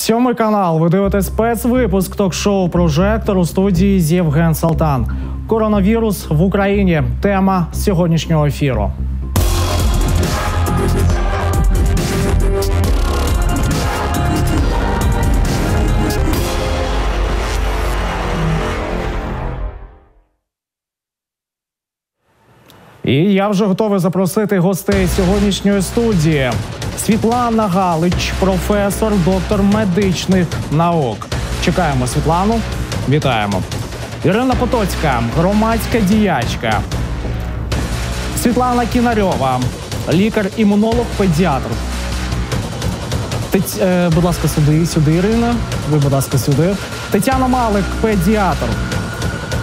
Сьомий канал. Ви дивитесь спецвипуск ток-шоу Прожектор у студії з Євген Салтан. Коронавірус в Україні. Тема сьогоднішнього ефіру. І я вже готовий запросити гостей сьогоднішньої студії. Світлана Галич, професор, доктор медичних наук. Чекаємо Світлану. Вітаємо. Ірина Потоцька, громадська діячка. Світлана Кінарьова, лікар-імунолог, педіатр. Теть, е, будь ласка, сюди, сюди, Ірина. Ви, будь ласка, сюди. Тетяна Малик, педіатр.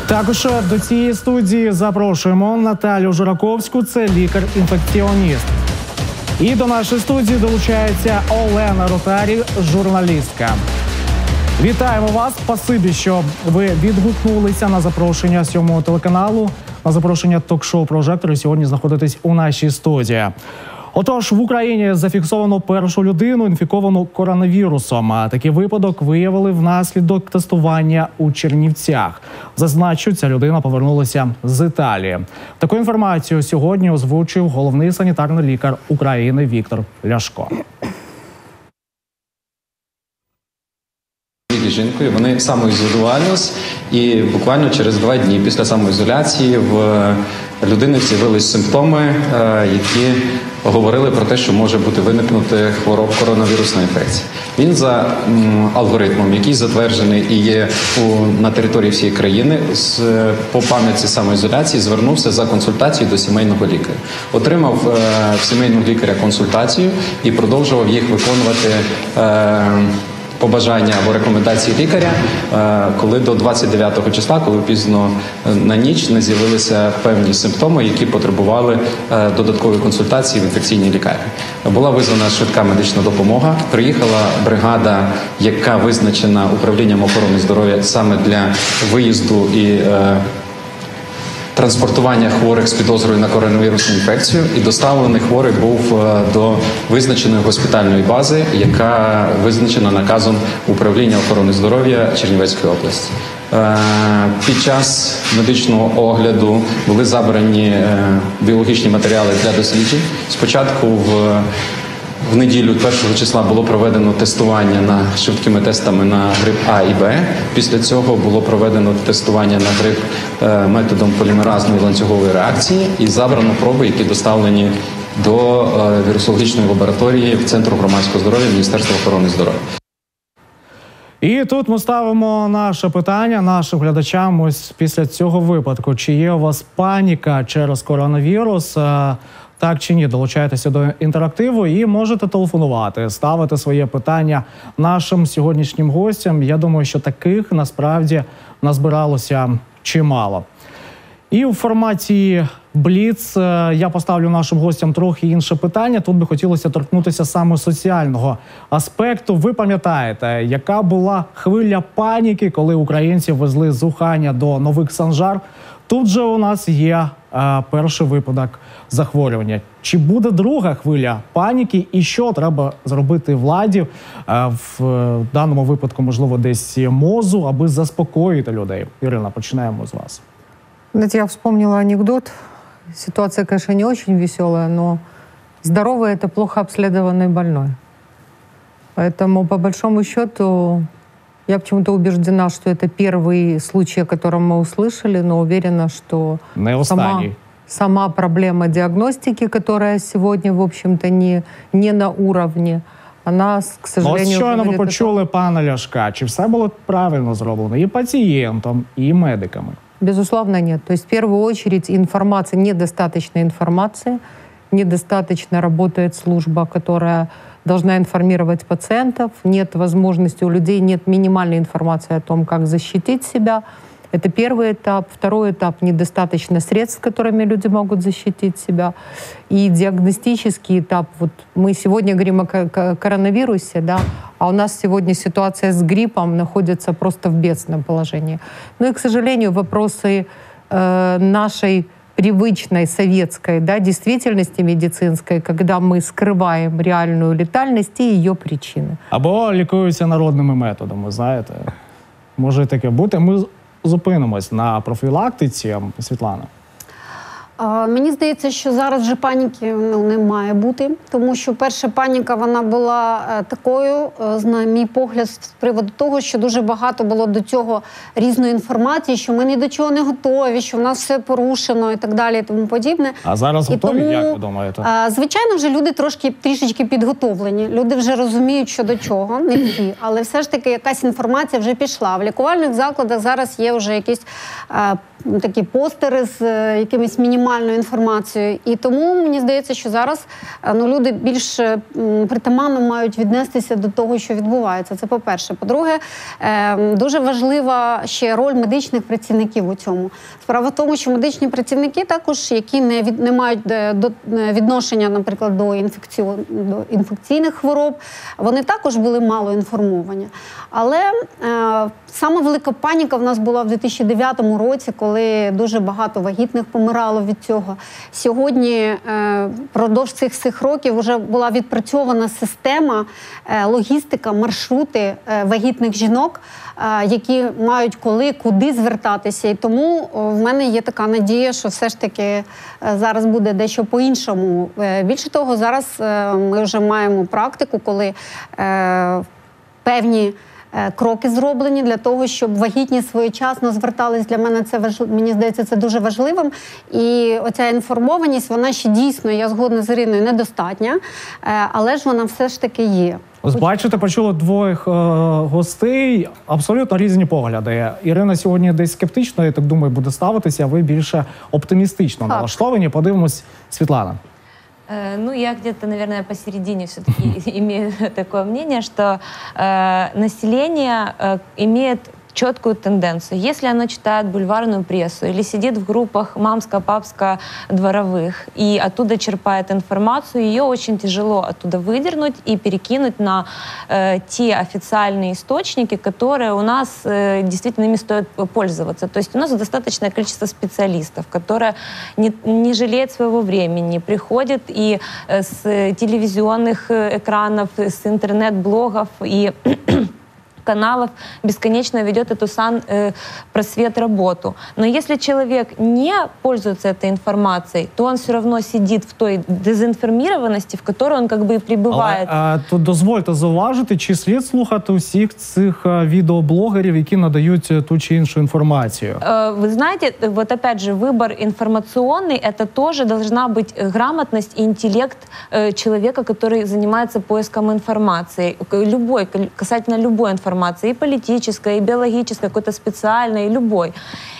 Також до цієї студії запрошуємо Наталю Жураковську, це лікар-інфекціоніст. І до нашої студії долучається Олена Ротарі, журналістка. Вітаємо вас. Спасибі, що ви відгукнулися на запрошення сьомого телеканалу, на запрошення ток-шоу прожектор. І Сьогодні знаходитесь у нашій студії. Отож, в Україні зафіксовано першу людину інфіковану коронавірусом. А такий випадок виявили внаслідок тестування у Чернівцях. Зазначу, ця людина повернулася з Італії. Таку інформацію сьогодні озвучив головний санітарний лікар України Віктор Ляшко. Жінкою вони самоізолювалися, і буквально через два дні після самоізоляції в людини з'явились симптоми, е, які говорили про те, що може бути виникнути хвороб коронавірусна інфекція. Він за алгоритмом, який затверджений і є у, на території всієї країни, з по пам'ятці самоізоляції звернувся за консультацією до сімейного лікаря. Отримав е, сімейного лікаря консультацію і продовжував їх виконувати. Е, побажання або рекомендації лікаря, е, коли до 29 числа, коли пізно е, на ніч не з'явилися певні симптоми, які потребували е, додаткової консультації в інфекційній лікарні. Була визвана швидка медична допомога. Приїхала бригада, яка визначена управлінням охорони здоров'я саме для виїзду і транспортування хворих з підозрою на коронавірусну інфекцію, і доставлений хворий був е, до визначеної госпітальної бази, яка визначена наказом управління охорони здоров'я Чернівецької області. Е, Під час медичного огляду були забрані е, біологічні матеріали для досліджень. Спочатку в в неділю 1 числа було проведено тестування на швидкими тестами на грип А і Б. Після цього було проведено тестування на грип е, методом полімеразної ланцюгової реакції і забрано проби, які доставлені до е, вірусологічної лабораторії в Центру громадського здоров'я Міністерства охорони здоров'я. І тут ми ставимо наше питання нашим глядачам. Ось після цього випадку: чи є у вас паніка через коронавірус? Так чи ні, долучайтеся до інтерактиву і можете телефонувати, ставити своє питання нашим сьогоднішнім гостям. Я думаю, що таких насправді назбиралося чимало. І у форматі Бліц е, я поставлю нашим гостям трохи інше питання. Тут би хотілося торкнутися саме соціального аспекту. Ви пам'ятаєте, яка була хвиля паніки, коли українці везли з Уханя до нових Санжар? Тут же у нас є е, перший випадок захворювання. Чи буде друга хвиля паніки, і що треба зробити владі е, в е, даному випадку, можливо, десь мозу, аби заспокоїти людей? Ірина, починаємо з вас. Знаете, я вспомнила анекдот. Ситуация, конечно, не очень веселая, но здоровый – это плохо обследованный больной. Поэтому, по большому счету, я почему-то убеждена, что это первый случай, о котором мы услышали, но уверена, что Не сама, останній. сама проблема диагностики, которая сегодня, в общем-то, не, не на уровне, она, с- к Ну, Ось сожалению, щойно ми говорит о том, почули пана Ляшка. Чи все було правильно зроблено і пацієнтом, і медиками? Безусловно, нет. То есть, в первую очередь, информация, недостаточно информации, недостаточно работает служба, которая должна информировать пациентов, нет возможности у людей, нет минимальной информации о том, как защитить себя. Это первый этап. Второй этап — недостаточно средств, которыми люди могут защитить себя. И диагностический этап. Вот мы сегодня говорим о ко- ко- коронавирусе, да, а у нас сегодня ситуация с гриппом находится просто в бедственном положении. Ну и, к сожалению, вопросы э, нашей привычной советской да, действительности медицинской, когда мы скрываем реальную летальность и ее причины. Або лікуються народними методами, знаєте. Може таке бути. Ми зупинимось на профілактиці, Світлана. Мені здається, що зараз вже паніки ну, не має бути, тому що перша паніка вона була е, такою, е, на мій погляд, з приводу того, що дуже багато було до цього різної інформації, що ми ні до чого не готові, що в нас все порушено і так далі, і тому подібне. А зараз І готові, тому, як ви думаєте? Звичайно, вже люди трошки трішечки підготовлені. Люди вже розуміють, що до чого, не всі, але все ж таки якась інформація вже пішла. В лікувальних закладах зараз є вже якісь а, такі постери з е, якимись мінімальною інформацією. І тому мені здається, що зараз е, ну, люди більш е, притаманно мають віднестися до того, що відбувається. Це по-перше. По-друге, е, дуже важлива ще роль медичних працівників у цьому. Справа в тому, що медичні працівники також, які не від не мають до відношення, наприклад, до інфекцію до інфекційних хвороб, вони також були мало інформовані. Але е, саме велика паніка в нас була в 2009 році, коли дуже багато вагітних помирало від цього. Сьогодні, е, впродовж цих всіх років, вже була відпрацьована система, е, логістика, маршрути е, вагітних жінок, які мають коли, куди звертатися. І тому в мене є така надія, що все ж таки зараз буде дещо по-іншому. Більше того, зараз ми вже маємо практику, коли певні кроки зроблені для того, щоб вагітні своєчасно звертались. Для мене це важливо. Мені здається, це дуже важливим. І оця інформованість, вона ще дійсно, я згодна з Іриною, недостатня, е, але ж вона все ж таки є. Ось бачите, почули двох е, гостей абсолютно різні погляди. Ірина сьогодні десь скептично, я так думаю, буде ставитися. а Ви більше оптимістично Так. налаштовані. Подивимось, Світлана. Э, Ну, я где-то, наверное, посередине все-таки имею такое мнение, что э, население э, имеет четкую тенденцию. Если оно читает бульварную прессу или сидит в группах мамско-папско-дворовых и оттуда черпает информацию, ее очень тяжело оттуда выдернуть и перекинуть на э, те официальные источники, которые у нас э, действительно ими стоит пользоваться. То есть у нас достаточное количество специалистов, которые не, не жалеют своего времени, приходят и э, с телевизионных э, экранов, с интернет-блогов и каналов бесконечно ведет эту сан э, просвет работу. Но если человек не пользуется этой информацией, то он все равно сидит в той дезинформированности, в которой он как бы и пребывает. Але е, тут дозвольте зауважити, чи слід слухати усіх цих е, відеоблогерів, які надають е, ту чи іншу інформацію. Э, Вы знаете, э, вот опять же, выбор информационный, это тоже должна быть э, грамотность и интеллект э, человека, который занимается поиском информации. К- Любой, кал- касательно любой информации, и политической, и биологической, какой-то специальной, и любой.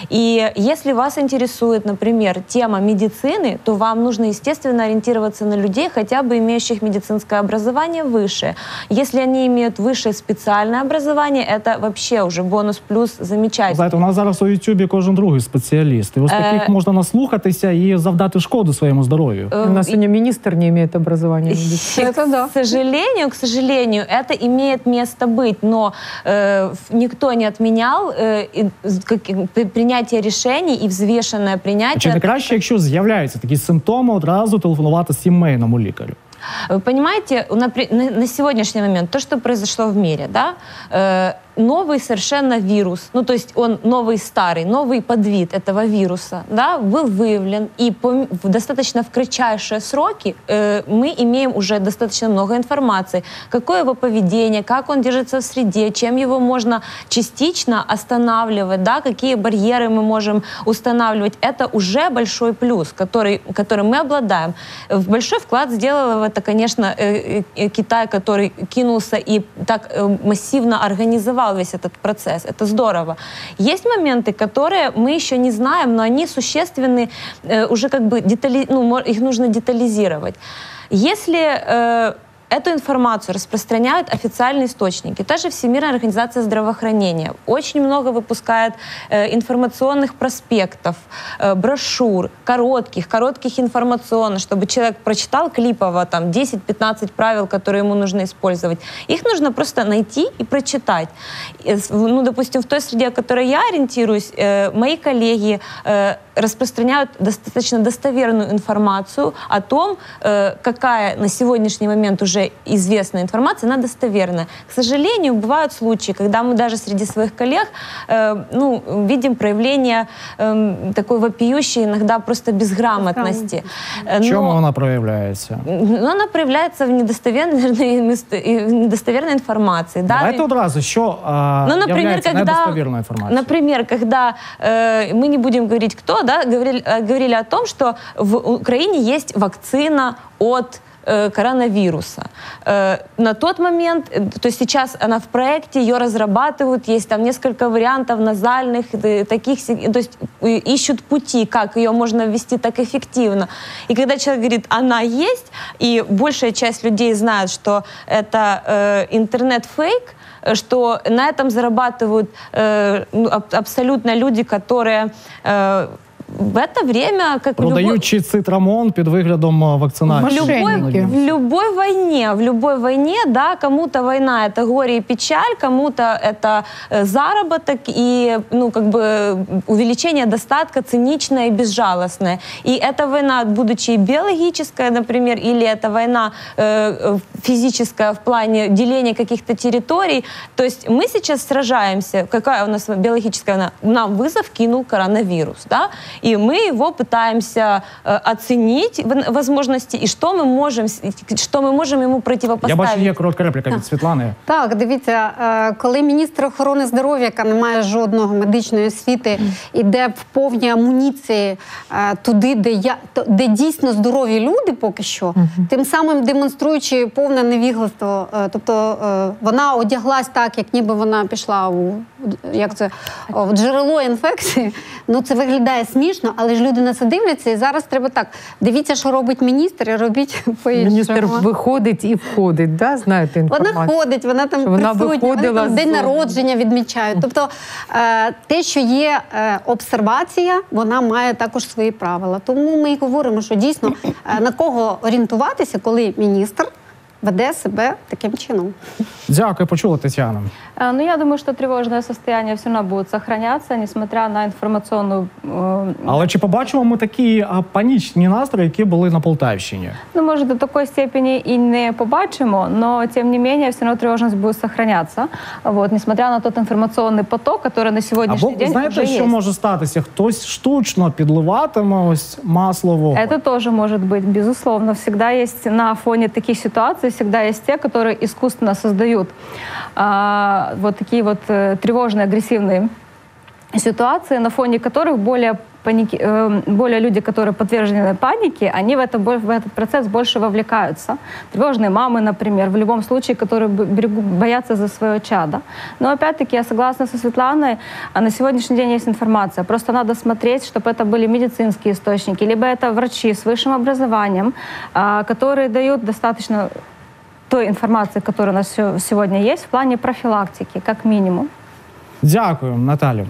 И если вас интересует, например, тема медицины, то вам нужно, естественно, ориентироваться на людей, хотя бы имеющих медицинское образование выше. Если они имеют высшее специальное образование, это вообще уже бонус плюс замечательно. Знаєте, у нас зараз у Ютубі кожен другий спеціаліст. І ось Е. таких можна наслухатися і завдати шкоду своєму здоров'ю. Э, У нас сегодня министр не имеет образования. медицинского. Это да. К сожалению, к сожалению, это имеет место быть, но э, в- никто не отменял э, и з- как- и при- принятие решений и взвешенное Чи принятие. не краще, якщо з'являються такі симптоми, одразу телефонувати сімейному лікарю? Вы понимаете, на, при- на- на сегодняшний момент то, что произошло в мире, да, э, новый совершенно вирус, ну то есть он новый старый, новый подвид этого вируса, да, был выявлен, и по, в достаточно в кратчайшие сроки э, мы имеем уже достаточно много информации, какое его поведение, как он держится в среде, чем его можно частично останавливать, да, какие барьеры мы можем устанавливать, это уже большой плюс, который, которым мы обладаем. Большой вклад сделал в это, конечно, э, э, Китай, который кинулся и так э, массивно организовал весь этот процесс. Это здорово. Есть моменты, которые мы еще не знаем, но они существенны, э, уже как бы детали, ну, их нужно детализировать. Если э, эту информацию распространяют официальные источники. Та же Всемирная организация здравоохранения очень много выпускает э, информационных проспектов, э, брошюр, коротких, коротких информационных, чтобы человек прочитал клипово там 10-15 правил, которые ему нужно использовать. Их нужно просто найти и прочитать. Э, ну, допустим, в той среде, в которой я ориентируюсь, э, мои коллеги э, распространяют достаточно достоверную информацию о том, э, какая на сегодняшний момент уже известная информация, она достоверная. К сожалению, бывают случаи, когда мы даже среди своих коллег э, ну, видим проявление э, такой вопиющей иногда просто безграмотности. В чому вона проявляється? Ну, она проявляется в недостоверной, в недостоверной информации. Да? Давайте одразу, що а, Ну, например, являється когда, недостовірною інформацією. например, когда э, мы не будем говорить кто, да, говорили, э, говорили о том, что в Украине есть вакцина от э, коронавируса. Э, На тот момент, э, то есть сейчас она в проекте, ее разрабатывают, есть там несколько вариантов назальных, таких, то есть ищут пути, как ее можно ввести так эффективно. И когда человек говорит, она есть, и большая часть людей знает, что это интернет-фейк, что на этом зарабатывают э, ну, аб- абсолютно люди, которые э, в это время, как в любой- Продаючи цитрамон під виглядом а, в вакцинації. любой, Мошенники. в любой войне, в любой войне, да, кому-то война это горе и печаль, кому-то это э, заработок и, ну, как бы увеличение достатка циничное и безжалостное. И эта война, будучи и биологическая, например, или это война э, э, физическая в плане деления каких-то территорий, то есть мы сейчас сражаемся, какая у нас биологическая война? Нам вызов кинул коронавирус, да, и мы его пытаемся э, оценить в- возможности и что мы можем, с- что мы можем ему Я противопоставить. бачу, є коротка репліка від Світлани. Так, дивіться, е, коли міністр охорони здоров'я, яка не має жодного медичної освіти, іде в повній амуніції е, туди, де я то- де дійсно здорові люди, поки що, тим самим демонструючи повне невігластво. Е, Тобто е, вона одяглась так, як ніби вона пішла у як це о, в джерело інфекції. Ну це виглядає смішно, але ж люди на це дивляться. І зараз треба так. Дивіться, що робить міністр, і робіть по-іншому. Міністр виходить і входить, да? знаєте Вона інформацію. ходить, вона там Що вона виходила вони там день народження відмічають. Тобто е, те, що є е, обсервація, вона має також свої правила. Тому ми і говоримо, що дійсно е, на кого орієнтуватися, коли міністр веде себе таким чином. Дякую, почула Тетяна. А, Ну, я думаю, что тревожное состояние все равно будет сохраняться, несмотря на информационную... э, Але чи побачимо ми такі а, панічні настрої, які були на Полтавщині? Ну, может, до такой степени и не побачимо, но, тем не менее, все равно тревожность будет сохраняться, вот, несмотря на тот информационный поток, который на сегодняшний Або день знаєте, уже що есть. може статися? Хтось штучно підливатиме ось масло в око. Это тоже может быть, безусловно. Всегда есть на фоне таких ситуаций, всегда есть те, которые искусственно создают а, вот такие вот э, тревожные, агрессивные ситуации, на фоне которых более паники, э, более люди, которые подвержены панике, они в, это, в этот процесс больше вовлекаются. Тревожные мамы, например, в любом случае, которые берегу- боятся за свое чадо. Но опять-таки я согласна со Светланой, а на сегодняшний день есть информация. Просто надо смотреть, чтобы это были медицинские источники, либо это врачи с высшим образованием, а, которые дают достаточно той информации, которая у нас се- сегодня есть в плане профилактики, как минимум. Дякую, Наталю.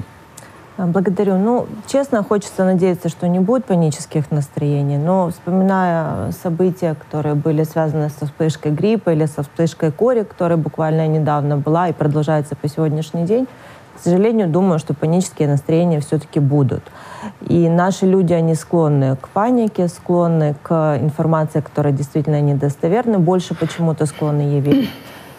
А, Благодарю. Ну, честно, хочется надеяться, что не будет панических настроений, но вспоминая события, которые были связаны со вспышкой гриппа или со вспышкой кори, которая буквально недавно была и продолжается по сегодняшний день, к сожалению, думаю, что панические настроения все-таки будут. И наши люди, они склонны к панике, склонны к информации, которая действительно недостоверна, больше почему-то склонны ей верить.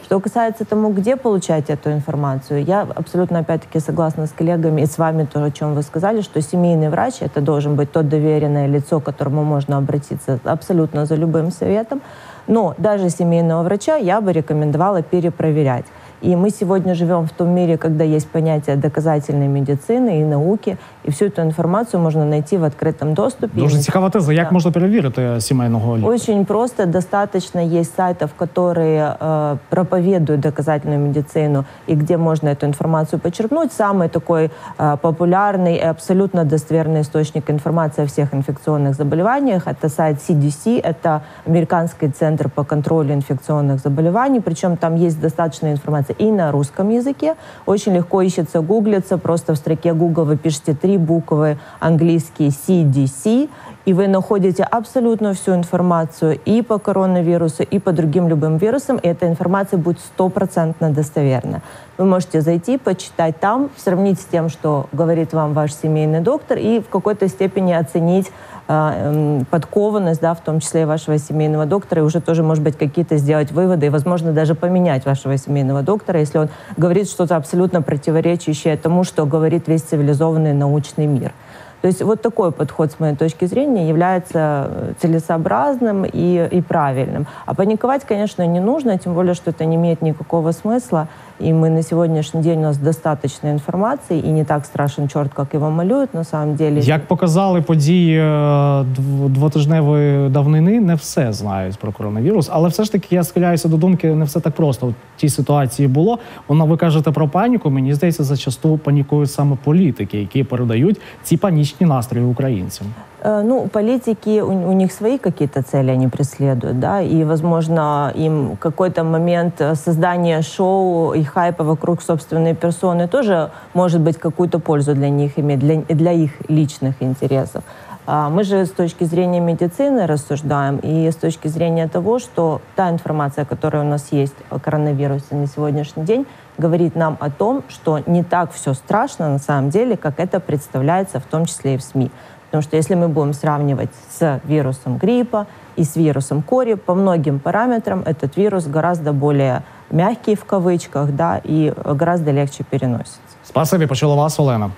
Что касается тому, где получать эту информацию, я абсолютно опять-таки согласна с коллегами и с вами тоже, о чем вы сказали, что семейный врач это должен быть то доверенное лицо, к которому можно обратиться абсолютно за любым советом. Но даже семейного врача я бы рекомендовала перепроверять. И мы сегодня живем в том мире, когда есть понятие доказательной медицины и науки, и всю эту информацию можно найти в открытом доступе. Дуже цікава теза. Як Да. можна перевірити сімейного лікаря? Очень просто, достаточно есть сайтов, которые э, проповедуют доказательную медицину и где можно эту информацию почерпнуть. Самый такой э, популярный и абсолютно достоверный источник информации о всех инфекционных заболеваниях – это сайт CDC, это Американский центр по контролю инфекционных заболеваний, причем там есть достаточно информации и на русском языке, очень легко ищется, гуглится, просто в строке Google вы пишете три буквы английские CDC, и вы находите абсолютно всю информацию и по коронавирусу, и по другим любым вирусам, и эта информация будет стопроцентно достоверна. Вы можете зайти, почитать там, сравнить с тем, что говорит вам ваш семейный доктор, и в какой-то степени оценить подкованность, да, в том числе и вашего семейного доктора, и уже тоже, может быть, какие-то сделать выводы, и, возможно, даже поменять вашего семейного доктора, если он говорит что-то абсолютно противоречащее тому, что говорит весь цивилизованный научный мир. То есть вот такой подход, с моей точки зрения, является э, целесообразным и, и правильным. А паниковать, конечно, не нужно, тем более, что это не имеет никакого смысла. И мы на сегодняшний день у нас достаточно информации, и не так страшен черт, как его малюют на самом деле. Як показали події е, дв- двотижневої давнини, не все знають про коронавірус, але все ж таки я схиляюся до думки, не все так просто. В тій ситуації було. Воно ви кажете про паніку. Мені здається, зачасту панікують саме політики, які передають ці панічні настрої українцям. Э, Ну, политики, у, у них свои какие-то цели они преследуют, да, и, возможно, им какой-то момент создания шоу и хайпа вокруг собственной персоны тоже, может быть, какую-то пользу для них иметь, для, для их личных интересов. А Мы же с точки зрения медицины рассуждаем и с точки зрения того, что та информация, которая у нас есть о коронавирусе на сегодняшний день, говорит нам о том, что не так все страшно на самом деле, как это представляется в том числе и в СМИ. Потому что если мы будем сравнивать с вирусом гриппа и с вирусом кори, по многим параметрам этот вирус гораздо более мягкий в кавычках, да, и гораздо легче переносится. Спасибі, почула вас, Олена.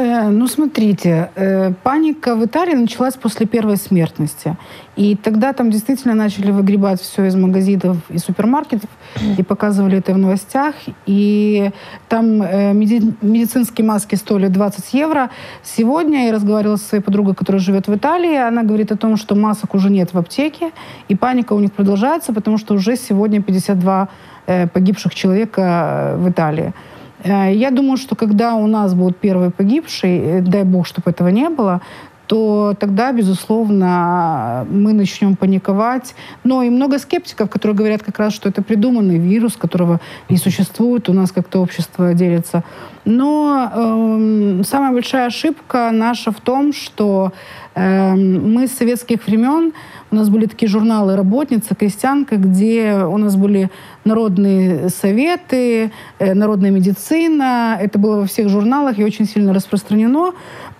Э, Ну, смотрите, э, паника в Италии началась после первой смертности. И тогда там действительно начали выгребать все из магазинов и супермаркетов, и показывали это в новостях. И там э, меди- медицинские маски стоили 20 евро. Сегодня я разговаривала со своей подругой, которая живет в Италии. Она говорит о том, что масок уже нет в аптеке, и паника у них продолжается, потому что уже сегодня 52 э, погибших человека в Италии. Э, Я думаю, что когда у нас будут первые погибшие, э, дай бог, чтобы этого не было, то тогда, безусловно, мы начнем паниковать. Но и много скептиков, которые говорят как раз, что это придуманный вирус, которого не существует, у нас как-то общество делится. Но эм, самая большая ошибка наша в том, что эм, мы с советских времен, у нас были такие журналы «Работница», «Крестьянка», где у нас были народные советы, э, народная медицина. Это было во всех журналах и очень сильно распространено.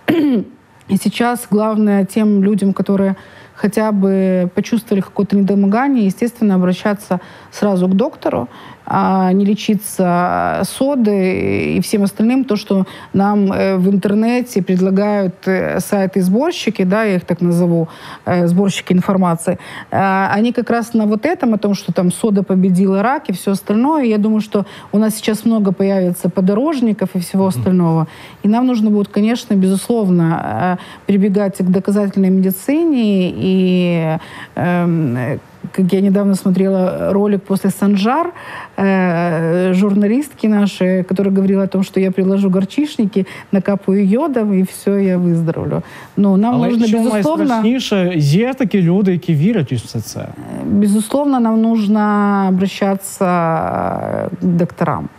И сейчас главное тем людям, которые хотя бы почувствовали какое-то недомогание, естественно, обращаться сразу к доктору, а не лечиться содой и всем остальным, то, что нам э, в интернете предлагают э, сайты-сборщики, да, я их так назову, э, сборщики информации, а, они как раз на вот этом, о том, что там сода победила рак и все остальное, я думаю, что у нас сейчас много появится подорожников и всего остального, и нам нужно будет, конечно, безусловно, прибегать к доказательной медицине и эм, как я недавно смотрела ролик после Санжар, э, журналистки наши, которая говорила о том, что я приложу горчишники, накапаю йодом, и все, я выздоровлю. Но нам Але нужно, що безусловно, найстрашніше, є такі люди, які вірять у все це. безусловно, нам нужно обращаться к докторам.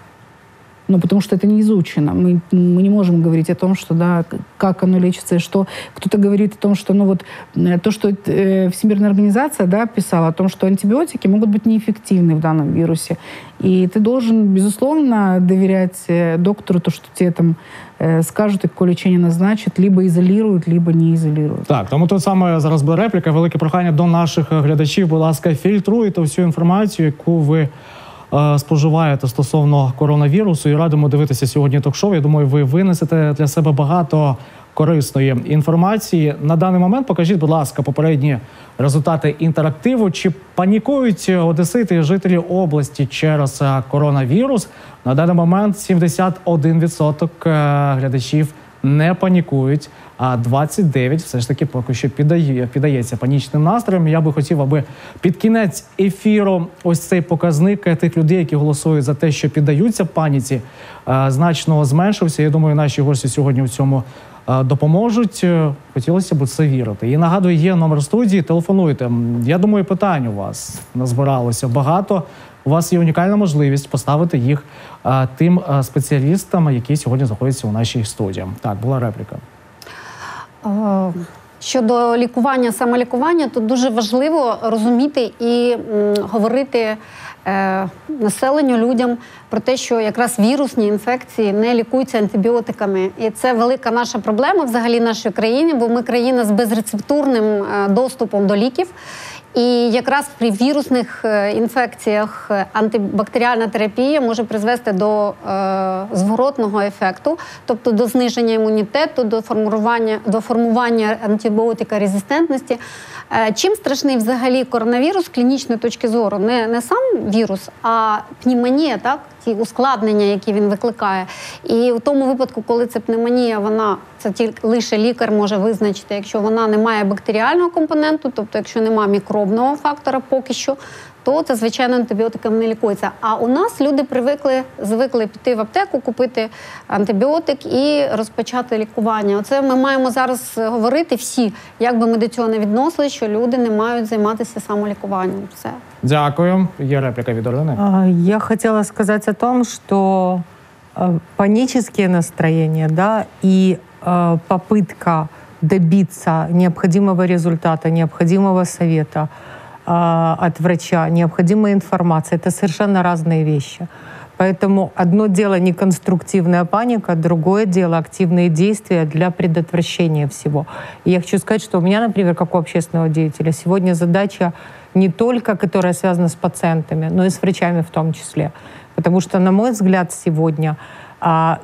Ну, потому что это не изучено. Мы, мы не можем говорить о том, что, да, к- как оно лечится, и что кто-то говорит о том, что, ну, вот, э, то, что э, Всемирная организация, да, писала о том, что антибиотики могут быть неэффективны в данном вирусе. И ты должен, безусловно, доверять э, доктору, то, что тебе там э, скажут и какое лечение назначат, либо изолируют, либо не изолируют. Так, тому тут саме зараз буде репліка. Велике прохання до наших е, глядачів. Будь ласка, фільтруйте всю інформацію, яку ви е, Споживаєте стосовно коронавірусу, і радимо дивитися сьогодні ток-шоу. Я думаю, ви винесете для себе багато корисної інформації. На даний момент покажіть, будь ласка, попередні результати інтерактиву. Чи панікують одесити жителі області через е, коронавірус? На даний момент 71% е, глядачів не панікують. А 29 все ж таки поки що піддає, піддається панічним настроям. Я би хотів, аби під кінець ефіру ось цей показник тих людей, які голосують за те, що піддаються паніці, е, значно зменшився. Я думаю, наші гості сьогодні в цьому е, допоможуть. Е, Хотілося б це вірити. І нагадую, є номер студії. Телефонуйте. Я думаю, питань у вас назбиралося багато. У вас є унікальна можливість поставити їх е, тим е, спеціалістам, які сьогодні знаходяться у нашій студії. Так, була репліка. Е, Щодо лікування, самолікування, то дуже важливо розуміти і говорити е, населенню людям про те, що якраз вірусні інфекції не лікуються антибіотиками. І це велика наша проблема взагалі нашої країни, бо ми країна з безрецептурним доступом до ліків. І якраз при вірусних е, інфекціях е, антибактеріальна терапія може призвести до е, зворотного ефекту, тобто до зниження імунітету, до формування, до формування антибіотикорезистентності. Е, чим страшний взагалі коронавірус з клінічної точки зору? Не, не сам вірус, а пневмонія, так? Ті ускладнення, які він викликає. І в тому випадку, коли це пневмонія, вона це тільки лише лікар може визначити, якщо вона не має бактеріального компоненту, тобто якщо немає мікробного фактора поки що, то це звичайно антибіотиками не лікується. А у нас люди привикли, звикли піти в аптеку, купити антибіотик і розпочати лікування. Оце ми маємо зараз говорити всі, як би ми до цього не відносили, що люди не мають займатися самолікуванням. Все. Дякую. Є репліка від Олени. А, Я хотела сказать о том, что э, панические настроения, да, и э, попытка добиться необходимого результата, необходимого совета э, от врача, необходимой информации, это совершенно разные вещи. Поэтому одно дело неконструктивная паника, другое дело активные действия для предотвращения всего. И я хочу сказать, что у меня, например, как у общественного деятеля, сегодня задача не только, которая связана с пациентами, но и с врачами в том числе. Потому что, на мой взгляд, сегодня а,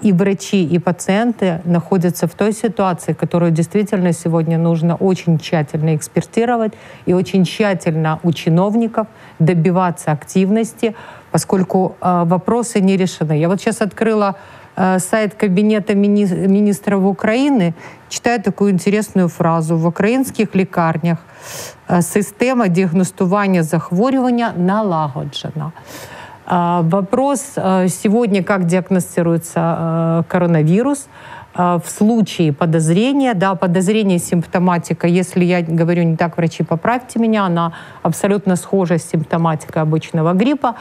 и врачи, и пациенты находятся в той ситуации, которую действительно сегодня нужно очень тщательно экспертировать и очень тщательно у чиновников добиваться активности, поскольку а, вопросы не решены. Я вот сейчас открыла э, сайт Кабинета мини- министров Украины, читаю такую интересную фразу. В українських лікарнях э, система діагностування захворювання налагоджена. А, Вопрос э, сегодня, как диагностируется э, коронавирус. А, В случае подозрения, да, подозрение симптоматика, если я говорю не так, врачи, поправьте меня, она абсолютно схожа с симптоматикой обычного гриппа.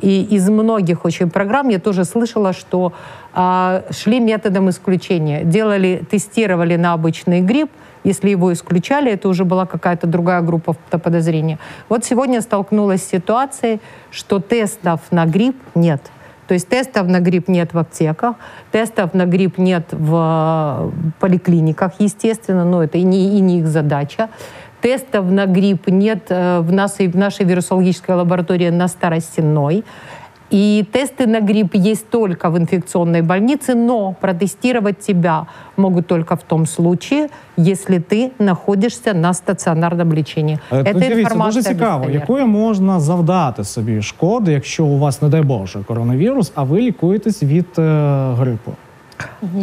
И из многих очень программ я тоже слышала, что а, шли методом исключения. Делали, тестировали на обычный грипп, если его исключали, это уже была какая-то другая группа подозрения. Вот сегодня столкнулась с ситуацией, что тестов на грипп нет. То есть тестов на грипп нет в аптеках, тестов на грипп нет в э, поликлиниках, естественно, но это и не, и не их задача. Тестов на грипп нет э, в нашей, в нашей вирусологической лаборатории на Старостенной. И тесты на грипп есть только в инфекционной больнице, но протестировать тебя могут только в том случае, если ты находишься на стационарном лечении. Е, ну, Дивіться, дуже цікаво, достоверна. якої можна завдати собі шкоди, якщо у вас, не дай Боже, коронавірус, а ви лікуєтесь від е, грипу.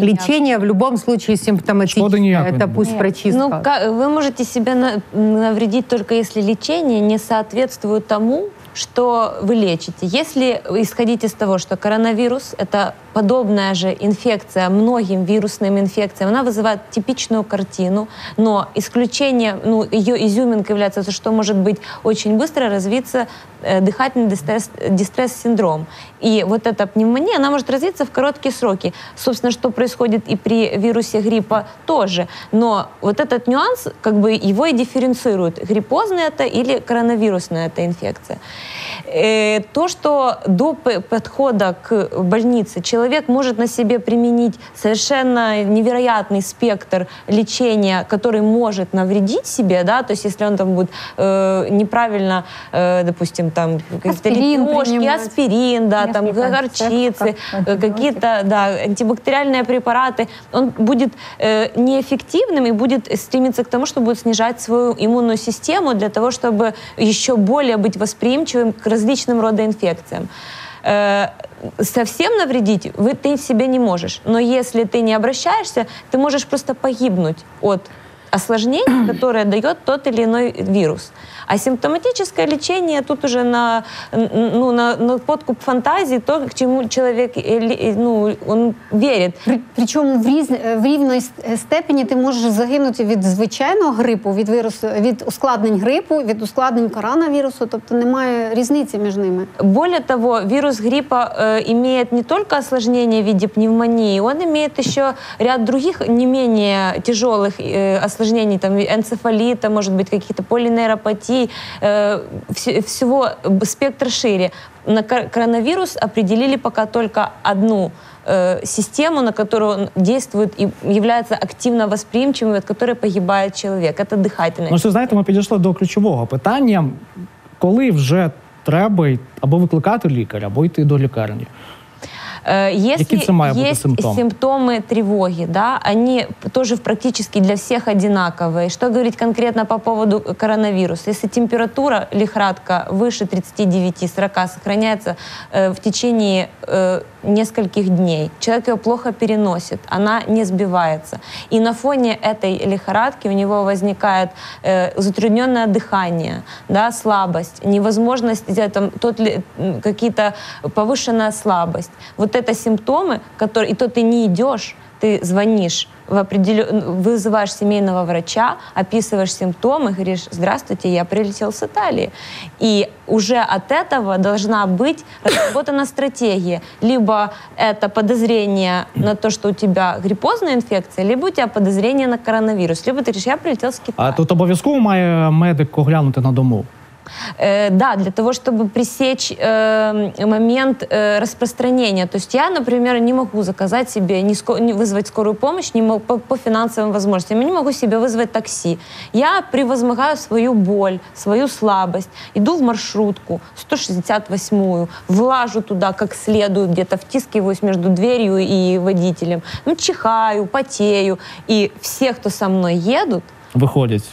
Лечение в любом случае симптоматическое. Шкоды никакой Это не пусть Нет. прочистка. Ну, ка- вы можете себе на- навредить только если лечение не соответствует тому, что вы лечите. Если исходить из того, что коронавирус — это подобная же инфекция многим вирусным инфекциям, она вызывает типичную картину, но исключение, ну, ее изюминкой является то, что может быть очень быстро развиться э, дыхательный дистресс- дистресс-синдром. И вот эта пневмония, она может развиться в короткие сроки. Собственно, что происходит и при вирусе гриппа тоже. Но вот этот нюанс, как бы его и дифференцирует. Гриппозная это или коронавирусная это инфекция. Э, то, что до подхода к больнице человек может на себе применить совершенно невероятный спектр лечения, который может навредить себе, да, то есть если он там будет э, неправильно, э, допустим, там какие-то лепешки, аспирин, да, там горчицы, э, какие-то, да, антибактериальные препараты, он будет э, неэффективным и будет стремиться к тому, чтобы будет снижать свою иммунную систему для того, чтобы еще более быть восприимчивым к различным рода инфекциям. Э, совсем навредить вы, ты себе не можешь. Но если ты не обращаешься, ты можешь просто погибнуть от осложнений, которое дает тот или иной вирус. А симптоматическое лечение тут уже на, ну, на, на подкуп фантазии, то, к чему человек ну, он вірить. При, причому в, різ, в рівної степені ти можеш загинути від звичайного грипу, від вірусу, від ускладнень грипу, від ускладнень коронавірусу, тобто немає різниці між ними. Более того, вирус гриппа э, имеет не только осложнения в виде пневмонии, он имеет еще ряд других не менее тяжелых э, осложнений, там энцефалита, может быть, каких-то полинейропатии, людей, э, всего спектр шире. На коронавирус определили пока только одну э, систему, на которую он действует и является активно восприимчивым, от которой погибает человек. Это дыхательная. Ну, що, знаєте, ми підійшли до ключового питання, коли вже треба або викликати лікаря, або йти до лікарні. Э, если есть симптом? симптомы тревоги, да, они тоже практически для всех одинаковые. Что говорить конкретно по поводу коронавируса? Если температура, лихорадка выше 39-40 сохраняется э, в течение э, нескольких дней, человек ее плохо переносит, она не сбивается. И на фоне этой лихорадки у него возникает э, затрудненное дыхание, да, слабость, невозможность сделать там, тот, какие-то повышенная слабость. Вот это симптомы, которые, и то ты не идешь, ты звонишь, в определен... вызываешь семейного врача, описываешь симптомы, говоришь, здравствуйте, я прилетел с Италии. И уже от этого должна быть разработана стратегия. Либо это подозрение на то, что у тебя гриппозная инфекция, либо у тебя подозрение на коронавирус, либо ты говоришь, я прилетел с Китая. А тут обов'язково має медик оглянути на дому? Э, да, для того, чтобы пресечь э, момент э, распространения. То есть я, например, не могу заказать себе, не, ско- не вызвать скорую помощь не могу, по, по финансовым возможностям. Я не могу себе вызвать такси. Я превозмогаю свою боль, свою слабость. Иду в маршрутку 168-ю, влажу туда как следует, где-то втискиваюсь между дверью и водителем. Ну, чихаю, потею. И все, кто со мной едут, Выходит.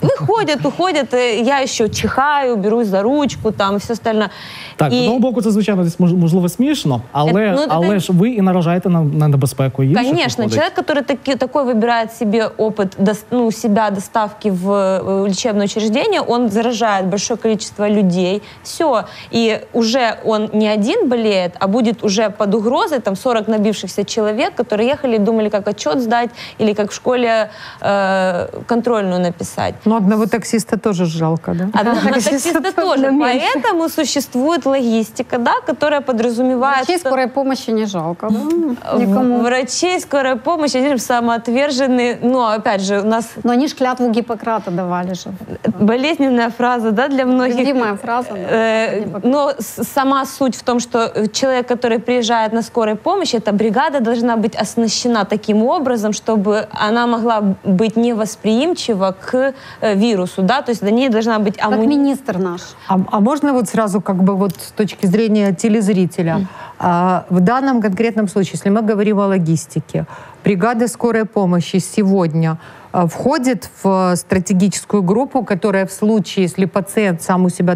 Виходять, уходять, я ще чихаю, берусь за ручку, там все остальне. Так, і... з одного боку, це звичайно десь можливо смішно, але ну, але это... ж ви і наражаєте на, на небезпеку інших. Конечно, человек, который таки, такой выбирает себе опыт ну, себя доставки в э, лечебное учреждение, он заражает большое количество людей. Все. И уже он не один болеет, а будет уже под угрозой там 40 набившихся человек, которые ехали и думали, как отчет сдать или как в школе э, контрольную написать. Ну, одного таксиста тоже жалко, да? Одного таксиста тоже. Поэтому существует логистика, да, которая подразумевает... Врачей что... скорой помощи не жалко, да? Никому. Врачей скорой помощи, они самоотверженные. Но, опять же, у нас... Но они ж клятву Гиппократа давали же. Болезненная фраза, да, для многих. Любимая фраза. Э, но сама суть в том, что человек, который приезжает на скорой помощи, эта бригада должна быть оснащена таким образом, чтобы она могла быть невосприимчива к вирусу, да, то есть до ней должна быть амуни... Как министр наш. А, а можно вот сразу как бы вот с точки зрения телезрителя, mm. а, в данном конкретном случае, если мы говорим о логистике, бригада скорой помощи сегодня а, входит в стратегическую группу, которая в случае, если пациент сам у себя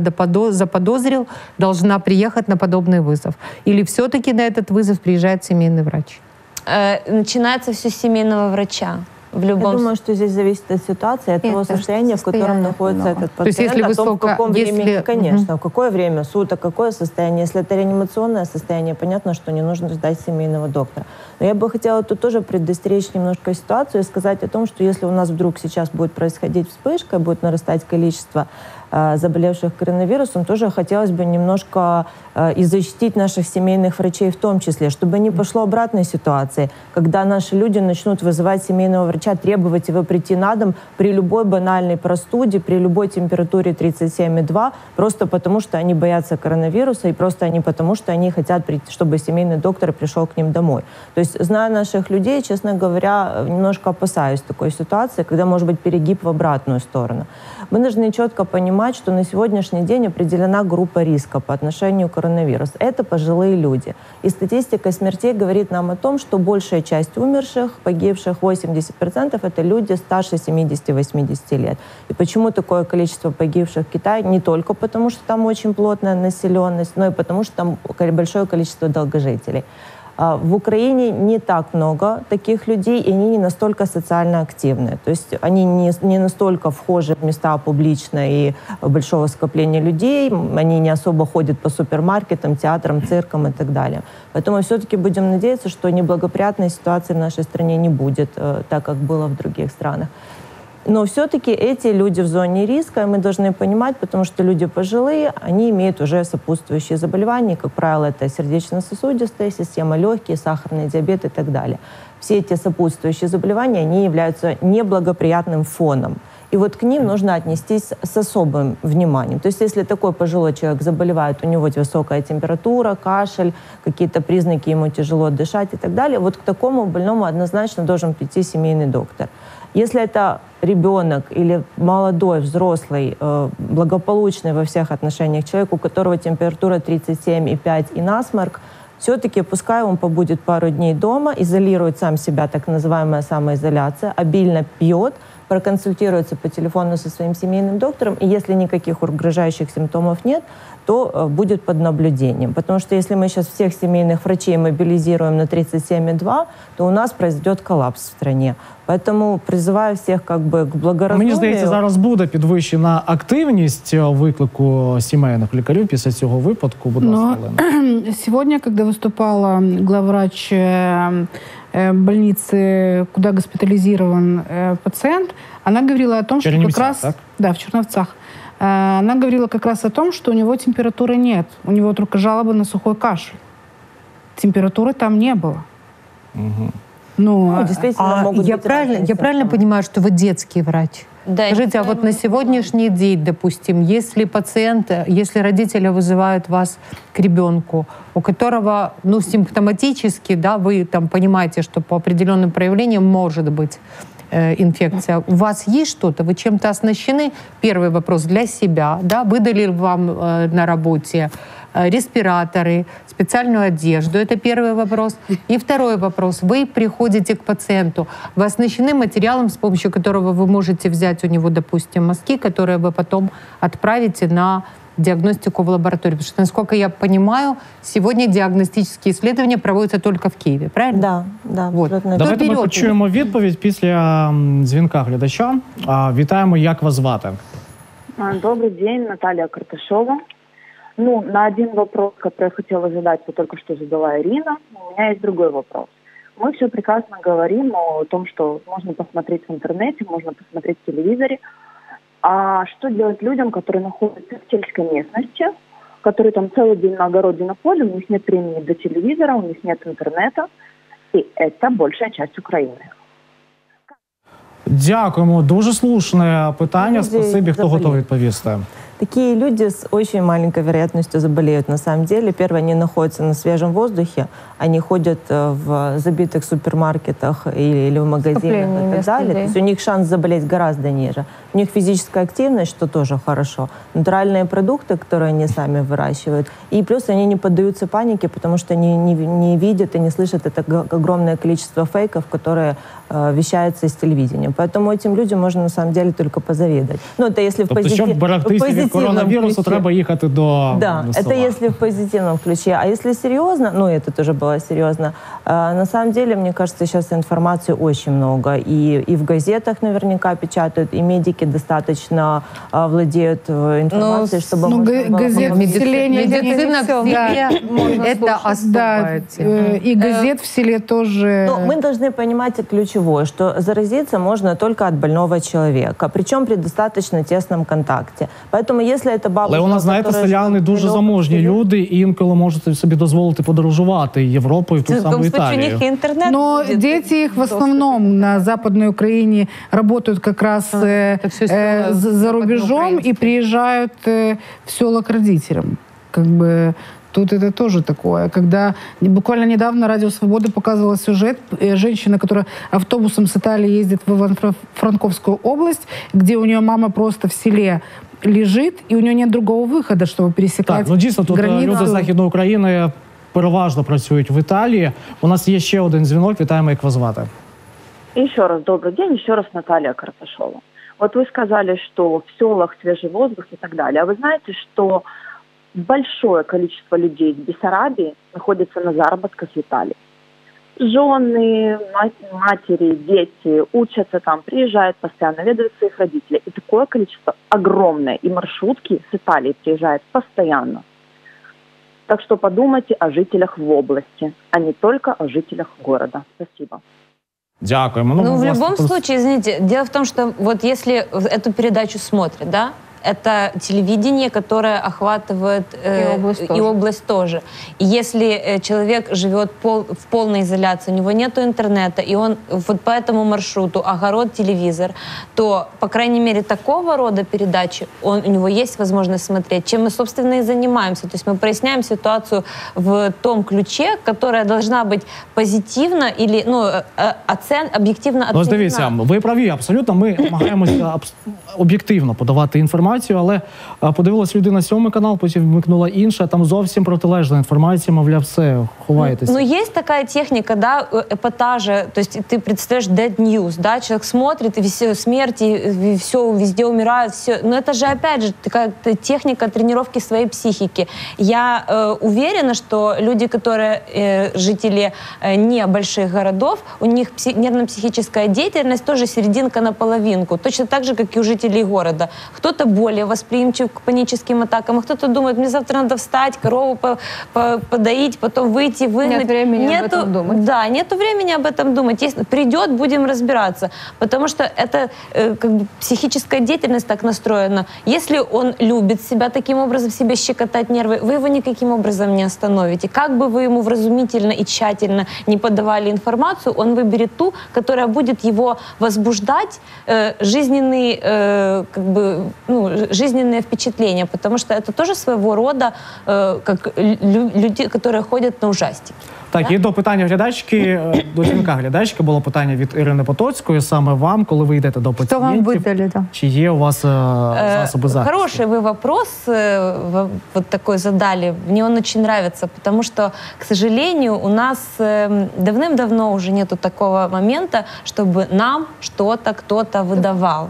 заподозрил, должна приехать на подобный вызов? Или все-таки на этот вызов приезжает семейный врач? Э, начинается все с семейного врача в любом... Я думаю, что здесь зависит от ситуации, от Нет, того состояния, в котором находится много. этот пациент, То есть, если о высоко, том, в каком если... времени, конечно, угу. в какое время суток, какое состояние. Если это реанимационное состояние, понятно, что не нужно ждать семейного доктора. Но я бы хотела тут тоже предостеречь немножко ситуацию и сказать о том, что если у нас вдруг сейчас будет происходить вспышка, будет нарастать количество э, заболевших коронавирусом, тоже хотелось бы немножко и защитить наших семейных врачей в том числе, чтобы не пошло обратной ситуации, когда наши люди начнут вызывать семейного врача, требовать его прийти на дом при любой банальной простуде, при любой температуре 37,2, просто потому что они боятся коронавируса и просто они потому что они хотят, чтобы семейный доктор пришел к ним домой. То есть, зная наших людей, честно говоря, немножко опасаюсь такой ситуации, когда может быть перегиб в обратную сторону. Мы должны четко понимать, что на сегодняшний день определена группа риска по отношению к коронавирусу. Это пожилые люди. И статистика смертей говорит нам о том, что большая часть умерших, погибших, 80% это люди старше 70-80 лет. И почему такое количество погибших в Китае? Не только потому, что там очень плотная населенность, но и потому, что там большое количество долгожителей. А, в Украине не так много таких людей, и они не настолько социально активны. То есть они не, не настолько вхожи в места публичные и большого скопления людей, они не особо ходят по супермаркетам, театрам, циркам и так далее. Поэтому все-таки будем надеяться, что неблагоприятной ситуации в нашей стране не будет, э, так как было в других странах. Но все-таки эти люди в зоне риска, мы должны понимать, потому что люди пожилые, они имеют уже сопутствующие заболевания. Как правило, это сердечно-сосудистая система, легкие, сахарный диабет и так далее. Все эти сопутствующие заболевания, они являются неблагоприятным фоном. И вот к ним нужно отнестись с особым вниманием. То есть если такой пожилой человек заболевает, у него высокая температура, кашель, какие-то признаки, ему тяжело дышать и так далее, вот к такому больному однозначно должен прийти семейный доктор. Если это ребенок или молодой, взрослый, э, благополучный во всех отношениях человек, у которого температура 37,5 и насморк, все-таки пускай он побудет пару дней дома, изолирует сам себя, так называемая самоизоляция, обильно пьет, проконсультируется по телефону со своим семейным доктором, и если никаких угрожающих симптомов нет, то э, будет под наблюдением. Потому что если мы сейчас всех семейных врачей мобилизируем на 37,2, то у нас произойдет коллапс в стране. Поэтому призиваю всіх как би к благоразумію. Мені здається, зараз буде підвищена активність е, виклику сімейних лікарів після цього випадку. Будь ласка, Олена. Сегодня, когда выступала главврач э, э, больницы, куда госпитализирован э, пациент, она говорила о том, что как раз... Так? Да, в Черновцах. она говорила как раз о том, что у него температуры нет. У него только жалобы на сухой кашель. Температуры там не было. Угу. Ну, ну действительно, а могут я быть правильно, я правильно понимаю, что вы детский врач? Да, Скажите, а вот на сегодняшний день, допустим, если пациент, если родители вызывают вас к ребенку, у которого, ну, симптоматически, да, вы там понимаете, что по определенным проявлениям может быть э, инфекция. У вас есть что-то? Вы чем-то оснащены? Первый вопрос для себя, да, выдали вам э, на работе Э, респираторы, специальную одежду. Это первый вопрос. И второй вопрос. Вы приходите к пациенту, вы оснащены материалом, с помощью которого вы можете взять у него, допустим, мазки, которые вы потом отправите на диагностику в лабораторию. Потому что, насколько я понимаю, сегодня диагностические исследования проводятся только в Киеве, правильно? Да, да. Вот. Давайте ми почуємо відповідь після дзвінка глядача. Вітаємо, як вас звати? Добрый день, Наталья Карташова. Ну, на один вопрос, который я хотела задать, вот только что задала Ирина, у меня есть другой вопрос. Мы все прекрасно говорим о том, что можно посмотреть в интернете, можно посмотреть в телевизоре. А что делать людям, которые находятся в сельской местности, которые там целый день на огороде на поле, у них нет времени до телевизора, у них нет интернета, и это большая часть Украины. Дякуємо. Дуже слушне питання. Спасибі, хто готовий відповісти. Такие люди с очень маленькой вероятностью заболеют на самом деле. Первое, они находятся на свежем воздухе, они ходят э, в забитых супермаркетах или, или в магазинах и так далее. То есть у них шанс заболеть гораздо ниже. У них физическая активность, что тоже хорошо. Натуральные продукты, которые они сами выращивают. И плюс они не поддаются панике, потому что они не, не видят и не слышат это огромное количество фейков, которые э, вещаются из телевидения. Поэтому этим людям можно на самом деле только позавидовать. Ну, это если в, позитив... в коронавірусу треба їхати до Да, это если в позитивном ключе. А если серьезно, ну это тоже было серьезно, на самом деле, мне кажется, сейчас информации очень много. И, и в газетах наверняка печатают, и медики достаточно владеют э, информацией, ну, чтобы... Ну, газет в селе медицина в селе, это особое. Э, и газет в селе тоже... Но мы должны понимать ключевое, что заразиться можно только от больного человека, причем при достаточно тесном контакте. Поэтому Поэтому, если это бабушка, Але у нас, знаєте, которая селяни живет дуже в заможні селе, люди і інколи можуть собі дозволити подорожувати Європою, в ту В саму таком случае у Італію. них и интернет Но будет. дети их в основном на Западной Украине работают как раз э, это всё э, села за за рубежом и западноукраинские. приезжают э, в села к родителям. Как бы Тут это тоже такое. Когда буквально недавно Радио Свободы показывала сюжет э, женщины, которая автобусом с Италии ездит в Ивано-Франковскую область, где у нее мама просто в селе лежит, и у нее нет другого выхода, чтобы пересекать Так, ну дійсно, тут е, границу. люди з Західної України переважно працюють в Італії. У нас є ще один дзвінок. Вітаємо, як вас звати. Еще раз добрый день, еще раз Наталья Карташова. Вот вы сказали, что в селах свежий воздух и так далее. А вы знаете, что большое количество людей в Бессарабии находится на заработках в Италии? Жены, ма- матери, дети учатся там, приезжают постоянно, ведают своих родителей. И такое количество огромное. И маршрутки с Италии приезжают постоянно. Так что подумайте о жителях в области, а не только о жителях города. Спасибо. Дякуємо. Ну, в власне, любом тут- случае, извините, дело в том, что вот если в- эту передачу смотрят, да, это телевидение, которое охватывает э, И область и тоже. область тоже. И если э, человек живет пол- в полной изоляции, у него нет интернета, и он вот по этому маршруту, огород, телевизор, то, по крайней мере, такого рода передачи он, у него есть возможность смотреть, чем мы, собственно, и занимаемся. То есть мы проясняем ситуацию в том ключе, которая должна быть позитивно или ну, э, э, оцен, объективно Ну, ось оценена. дивіться, ви праві абсолютно. Ми намагаємося абс- об'єктивно подавати інформацію, але е, подивилась людина сьомий канал, потім вмикнула інша. Там зовсім протилежна інформація. Мовляв, все ховаєтеся. Ну, есть такая техника, да, э, эпатажа, то есть ты представляешь dead news, да, человек смотрит, и все смерти, все везде умирают, все. Но это же, опять же, такая т- техника тренировки своей психики. Я э, уверена, что люди, которые э, жители э, небольших городов, у них пси- нервно-психическая деятельность тоже серединка на половинку, точно так же, как и у жителей города. Кто-то более восприимчив к паническим атакам, а кто-то думает, мне завтра надо встать, корову по- по- подоить, потом выйти, выгнать. Нет времени об этом думать. Да, нету времени об этом думать. Если придет, будем разбираться. Потому что это э, как бы психическая деятельность так настроена. Если он любит себя таким образом, себе щекотать нервы, вы его никаким образом не остановите. Как бы вы ему вразумительно и тщательно не подавали информацию, он выберет ту, которая будет его возбуждать э, жизненный, э, как бы, ну, ж- жизненные впечатления. Потому что это тоже своего рода э, как лю- люди, которые ходят на ужастик. Так, і до питання глядачки, е, до дзвінка глядачки було питання від Ірини Потоцької. Саме вам, коли ви йдете до Что пацієнтів, вам выдали, да? чи є у вас е, Э, засоби захисту? Хороший вы вопрос э, в- вот такой задали. Мне он очень нравится, потому что, к сожалению, у нас э, давным-давно уже нету такого момента, чтобы нам что-то кто-то выдавал.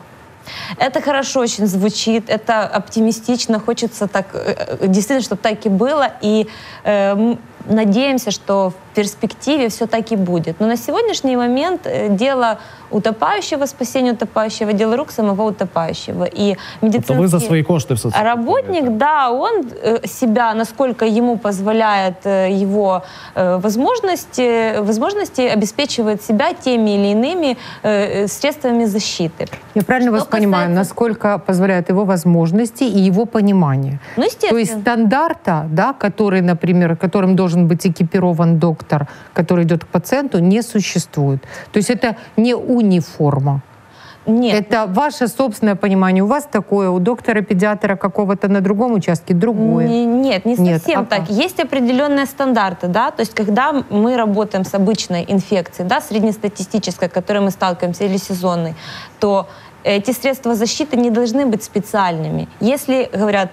Это хорошо очень звучит, это оптимистично, хочется так, э, э, действительно, чтобы так и было. И э, надеемся, что в перспективе все так и будет. Но на сегодняшний момент э, дело утопающего, спасения утопающего, дело рук самого утопающего. И Тобто ви за медицинские- свої кошти все це а Работник, да, он э, себя, насколько ему позволяет э, его возможности, возможности обеспечивает себя теми или иными средствами защиты. Я правильно Что вас понимаю, касается- насколько позволяют его возможности и его понимание? Ну, То естественно. есть стандарта, да, который, например, которым должен быть экипирован доктор, который идет к пациенту, не существует. То есть это не униформа. Нет, Это ваше собственное понимание. У вас такое, у доктора-педиатра какого-то на другом участке другое. Не- нет, не Нет, совсем а так. Есть определенные стандарты, да, то есть когда мы работаем с обычной инфекцией, да, среднестатистической, с которой мы сталкиваемся, или сезонной, то эти средства защиты не должны быть специальными. Если говорят,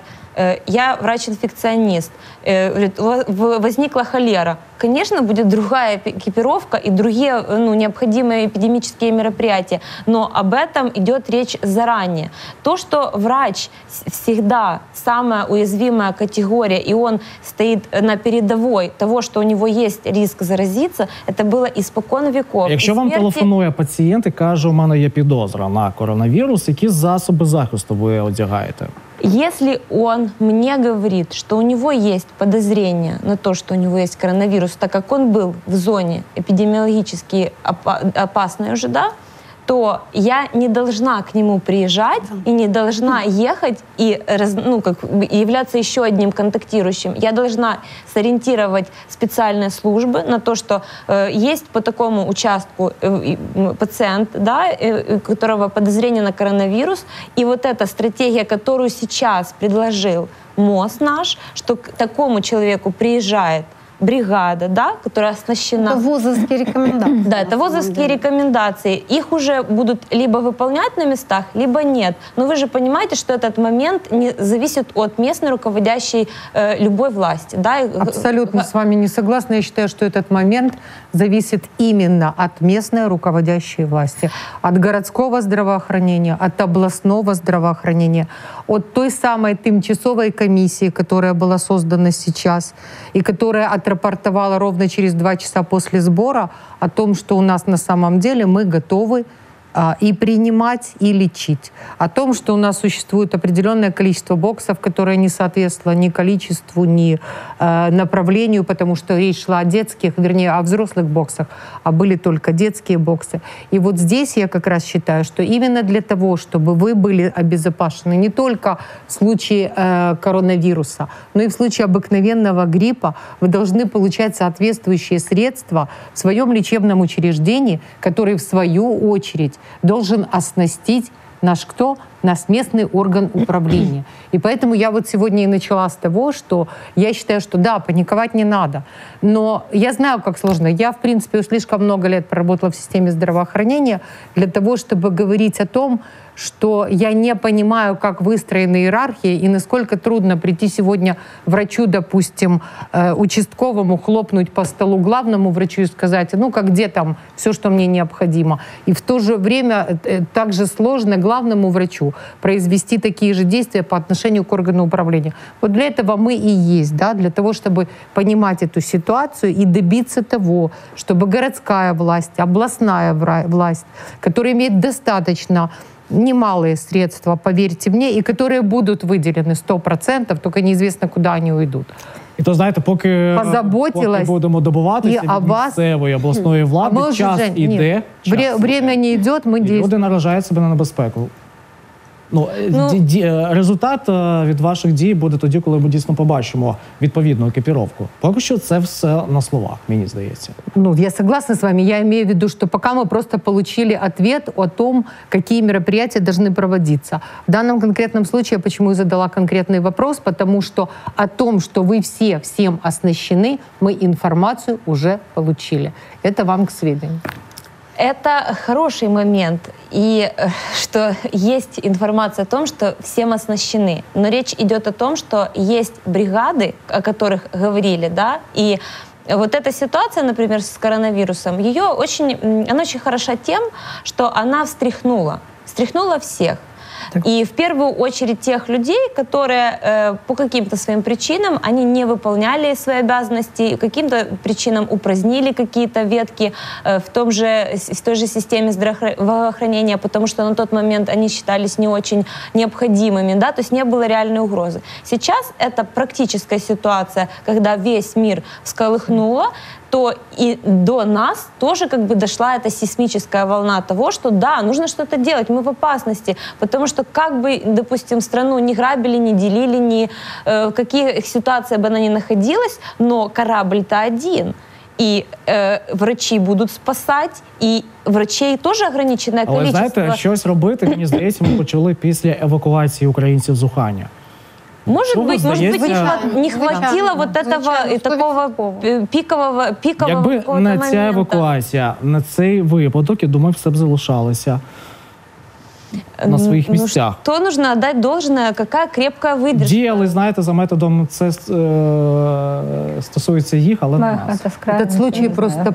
я врач-инфекционист, э, говорит, «У вас в- возникла холера, конечно, будет другая эпи- экипировка и другие э, ну, необходимые эпидемические мероприятия, но об этом идет речь заранее. То, что врач с- всегда самая уязвимая категория, и он стоит на передовой того, что у него есть риск заразиться, это было испокон веков. Якщо И вам смерти- телефонує пацієнт і каже, у мене є підозра на коронавірус, які засоби захисту ви одягаєте? Если он мне говорит, что у него есть подозрение на то, что у него есть коронавирус, так как он был в зоне эпидемиологически опа- опасной уже, да, то я не должна к нему приезжать и не должна ехать и раз- ну, как, являться еще одним контактирующим. Я должна сориентировать специальные службы на то, что э, есть по такому участку э, м, пациент, да, э, которого подозрение на коронавирус, и вот эта стратегия, которую сейчас предложил МОЗ наш, что к такому человеку приезжает бригада, да, которая оснащена Это вузовские рекомендации. да, это вузовские рекомендации. Их уже будут либо выполнять на местах, либо нет. Но вы же понимаете, что этот момент не зависит от местной руководящей э, любой власти. Да? Абсолютно с вами не согласна. Я считаю, что этот момент зависит именно от местной руководящей власти, от городского здравоохранения, от областного здравоохранения, от той самой тимчасовой комиссии, которая была создана сейчас и которая отрапортовала ровно через два часа после сбора о том, что у нас на самом деле мы готовы и принимать, и лечить. О том, что у нас существует определенное количество боксов, которое не соответствовало ни количеству, ни э, направлению, потому что речь шла о детских, вернее, о взрослых боксах, а были только детские боксы. И вот здесь я как раз считаю, что именно для того, чтобы вы были обезопасены не только в случае э, коронавируса, но и в случае обыкновенного гриппа, вы должны получать соответствующие средства в своем лечебном учреждении, который в свою очередь должен оснастить наш кто? Наш местный орган управления. И поэтому я вот сегодня и начала с того, что я считаю, что да, паниковать не надо. Но я знаю, как сложно. Я, в принципе, слишком много лет проработала в системе здравоохранения для того, чтобы говорить о том, что я не понимаю, как выстроена иерархия и насколько трудно прийти сегодня врачу, допустим, э, участковому, хлопнуть по столу главному врачу и сказать, ну-ка, где там все, что мне необходимо. И в то же время э, также сложно главному врачу произвести такие же действия по отношению к органу управления. Вот для этого мы и есть, да, для того, чтобы понимать эту ситуацию и добиться того, чтобы городская власть, областная вра- власть, которая имеет достаточно немалые средства, поверьте мне, и которые будут выделены 100%, только неизвестно, куда они уйдут. І то знаєте, поки, Позаботилась поки будемо добуватися і о від вас. місцевої обласної влади, А ми вже, час Жень, ні. іде. час Вре- время не идет, мы І действуем. люди наражають себе на небезпеку. Ну, е, Ну- ді- ді- е, результат е, від ваших дій буде тоді, коли ми дійсно побачимо відповідну екіпіровку. Поки що це все на словах, мені здається. Ну, я согласна с вами. Я имею в виду, что пока мы просто получили ответ о том, какие мероприятия должны проводиться. В данном конкретном случае, почему я задала конкретный вопрос, потому что о том, что вы все всем оснащены, мы информацию уже получили. Это вам к сведению. Это хороший момент, и э, что есть информация о том, что всем оснащены. Но речь идет о том, что есть бригады, о которых говорили, да, и вот эта ситуация, например, с коронавирусом, ее очень, она очень хороша тем, что она встряхнула, встряхнула всех. И в первую очередь тех людей, которые э, по каким-то своим причинам, они не выполняли свои обязанности, каким-то причинам упразднили какие-то ветки э, в, том же, в той же системе здравоохранения, потому что на тот момент они считались не очень необходимыми, да, то есть не было реальной угрозы. Сейчас это практическая ситуация, когда весь мир всколыхнуло, то и до нас тоже как бы дошла эта сейсмическая волна того, что да, нужно что-то делать, мы в опасности, потому что как бы, допустим, страну не грабили, не делили, ни э, в каких ситуациях бы она ни находилась, но корабль-то один. И э, врачи будут спасать, и врачей тоже ограниченное Але количество. знаєте, щось робити, мені здається, ми почали після евакуації українців з Уханя. Может Что быть, вы может быть, не, сдаете? хват- не хватило вот этого Звичайно, э, такого э, пикового, пикового Якби какого-то не ця момента. евакуація, на цей випадок, я думаю, все б залишалося на своїх Ну, місцях. Что нужно отдать должное, какая крепкая выдержка. Діяли, знаєте, за методом це е, стосується їх, але не Да, нас. это с крайности, Этот случай не просто знаю.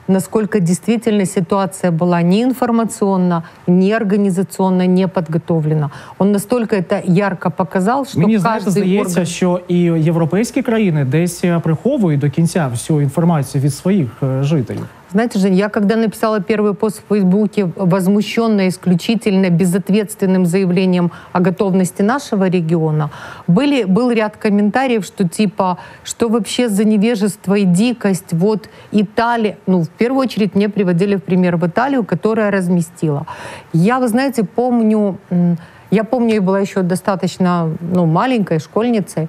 показал, насколько действительно ситуация была не информационно, не организационно, не подготовлена. Он настолько это ярко показал, что Мені знаєте, каждый здається, орган... що і європейські країни десь е, приховують до кінця всю інформацію від своїх е, жителів. Знаете, Жень, я когда написала первый пост в Фейсбуке, возмущенная исключительно безответственным заявлением о готовности нашего региона, были, был ряд комментариев, что типа, что вообще за невежество и дикость, вот Италия, ну, в первую очередь мне приводили в пример в Италию, которая разместила. Я, вы знаете, помню, я помню, я была еще достаточно ну, маленькой школьницей,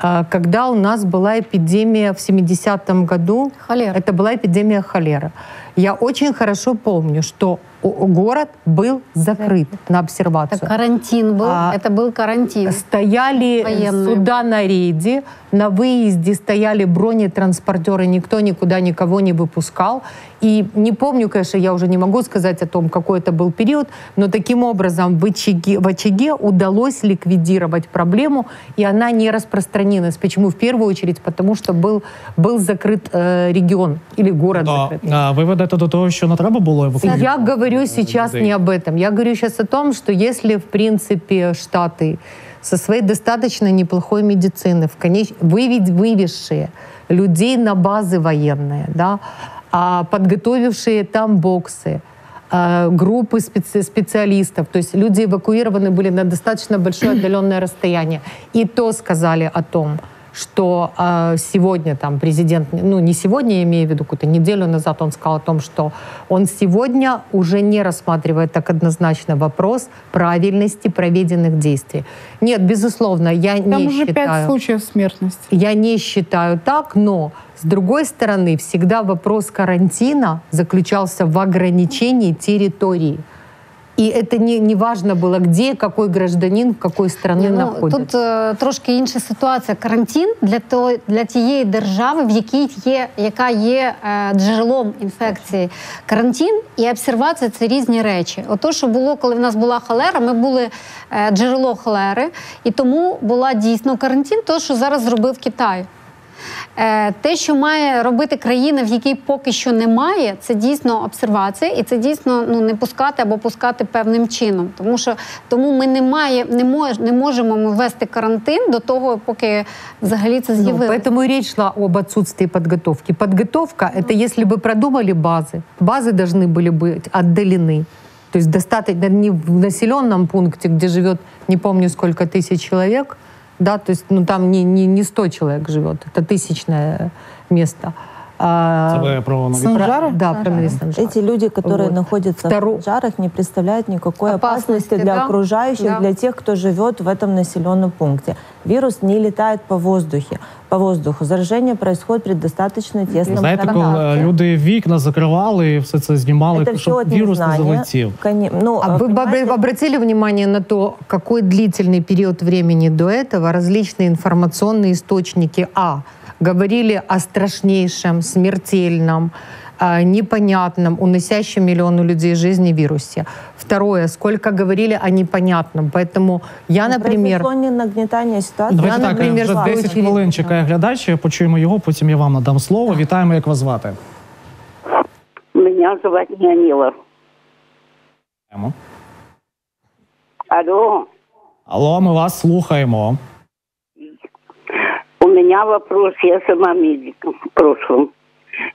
когда у нас была эпидемия в 70-м году. Холера. Это была эпидемия холеры. Я очень хорошо помню, что город был закрыт на обсервацию. Это карантин был, а, это был карантин. Стояли Военные. суда на рейде, на выезде стояли бронетранспортеры, никто никуда никого не выпускал. И не помню, конечно, я уже не могу сказать о том, какой это был период, но таким образом в очаге, в очаге удалось ликвидировать проблему, и она не распространилась. Почему? В первую очередь, потому что был, был закрыт э, регион или город То, закрит. а, ви ведете до того, що не треба було евакуювати? Я говорю сейчас не об этом. Я говорю сейчас о том, что если, в принципе, Штаты со своей достаточно неплохой медицины, в конеч... вывед... вывезшие людей на базы военные, да, а подготовившие там боксы, а, группы специ... специалистов, то есть люди эвакуированы были на достаточно большое отдаленное расстояние, и то сказали о том, что э, сегодня там президент, ну не сегодня, я имею в виду, какую-то неделю назад он сказал о том, что он сегодня уже не рассматривает так однозначно вопрос правильности проведенных действий. Нет, безусловно, я там не уже считаю... пять случаев смертности. Я не считаю так, но с другой стороны, всегда вопрос карантина заключался в ограничении территории. І це не, не важно було, де, який гражданин, в якої країні ну, знаходиться. Тут е, трошки інша ситуація. Карантин для то, для тієї держави, в якій є, яка є е, джерелом інфекції. Карантин і обсервація це різні речі. Ото, що було, коли в нас була холера, ми були е, джерело холери, і тому була дійсно карантин, то що зараз зробив Китай. Е, те, що має робити країна, в якій поки що немає, це дійсно обсервація, і це дійсно ну не пускати або пускати певним чином. Тому що тому ми не має, не мож, не можемо ми ввести карантин до того, поки взагалі це з'явилося. Ну, поэтому и речь шла об отсутствии подготовки. Подготовка – это если бы продумали базы. Базы должны были быть отдалены. То есть достаточно не в населенном пункте, где живет не помню сколько тысяч человек, Да, то есть ну, там не, не, не 100 человек живет, это тысячное место. А, Це ви про нові Санжары? Да, про нові Санжары. Эти люди, которые Вот. находятся Второ- в жарах, не представляют никакой Опасности, опасности для да? окружающих, Да. для тех, кто живет в этом населенном пункте. Вирус не летает по воздухе. По воздуху заражение происходит при достаточно тесном Знаєте, коли контакте. люди вікна закривали і все це знімали, Это все щоб от вірус не незнания. залетів. Коне- Ну, А вы бы понимаете, обра- обратили внимание на то, какой длительный период времени до этого различные информационные источники А говорили о страшнейшем, смертельном, а, непонятном, уносящем миллиону людей жизни вирусе. Второе, сколько говорили о непонятном. Поэтому я, ну, например, произошло не нагнетание ситуации. Давайте Я, так, наприклад, вже в 10 очередь- хвилин чекає глядач. Почуємо його, потім я вам надам слово. Вітаємо, як вас звати. Меня зовут Нянила. Алло, Алло, ми вас слухаємо. меня вопрос, я сама медиком в прошлом.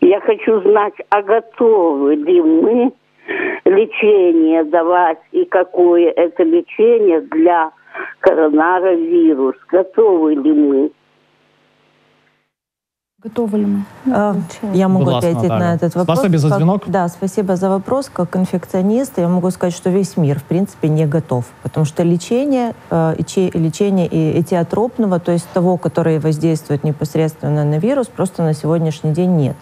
Я хочу знать, а готовы ли мы лечение давать и какое это лечение для коронавирус? Готовы ли мы? Готовы ли мы? А, Я могу ласка, ответить Наталья. на этот вопрос. Спасибо за Как- звонок. да, спасибо за вопрос. Как инфекционист я могу сказать, что весь мир, в принципе, не готов. Потому что лечение, э, и че- лечение и этиотропного, то есть того, который воздействует непосредственно на вирус, просто на сегодняшний день нет.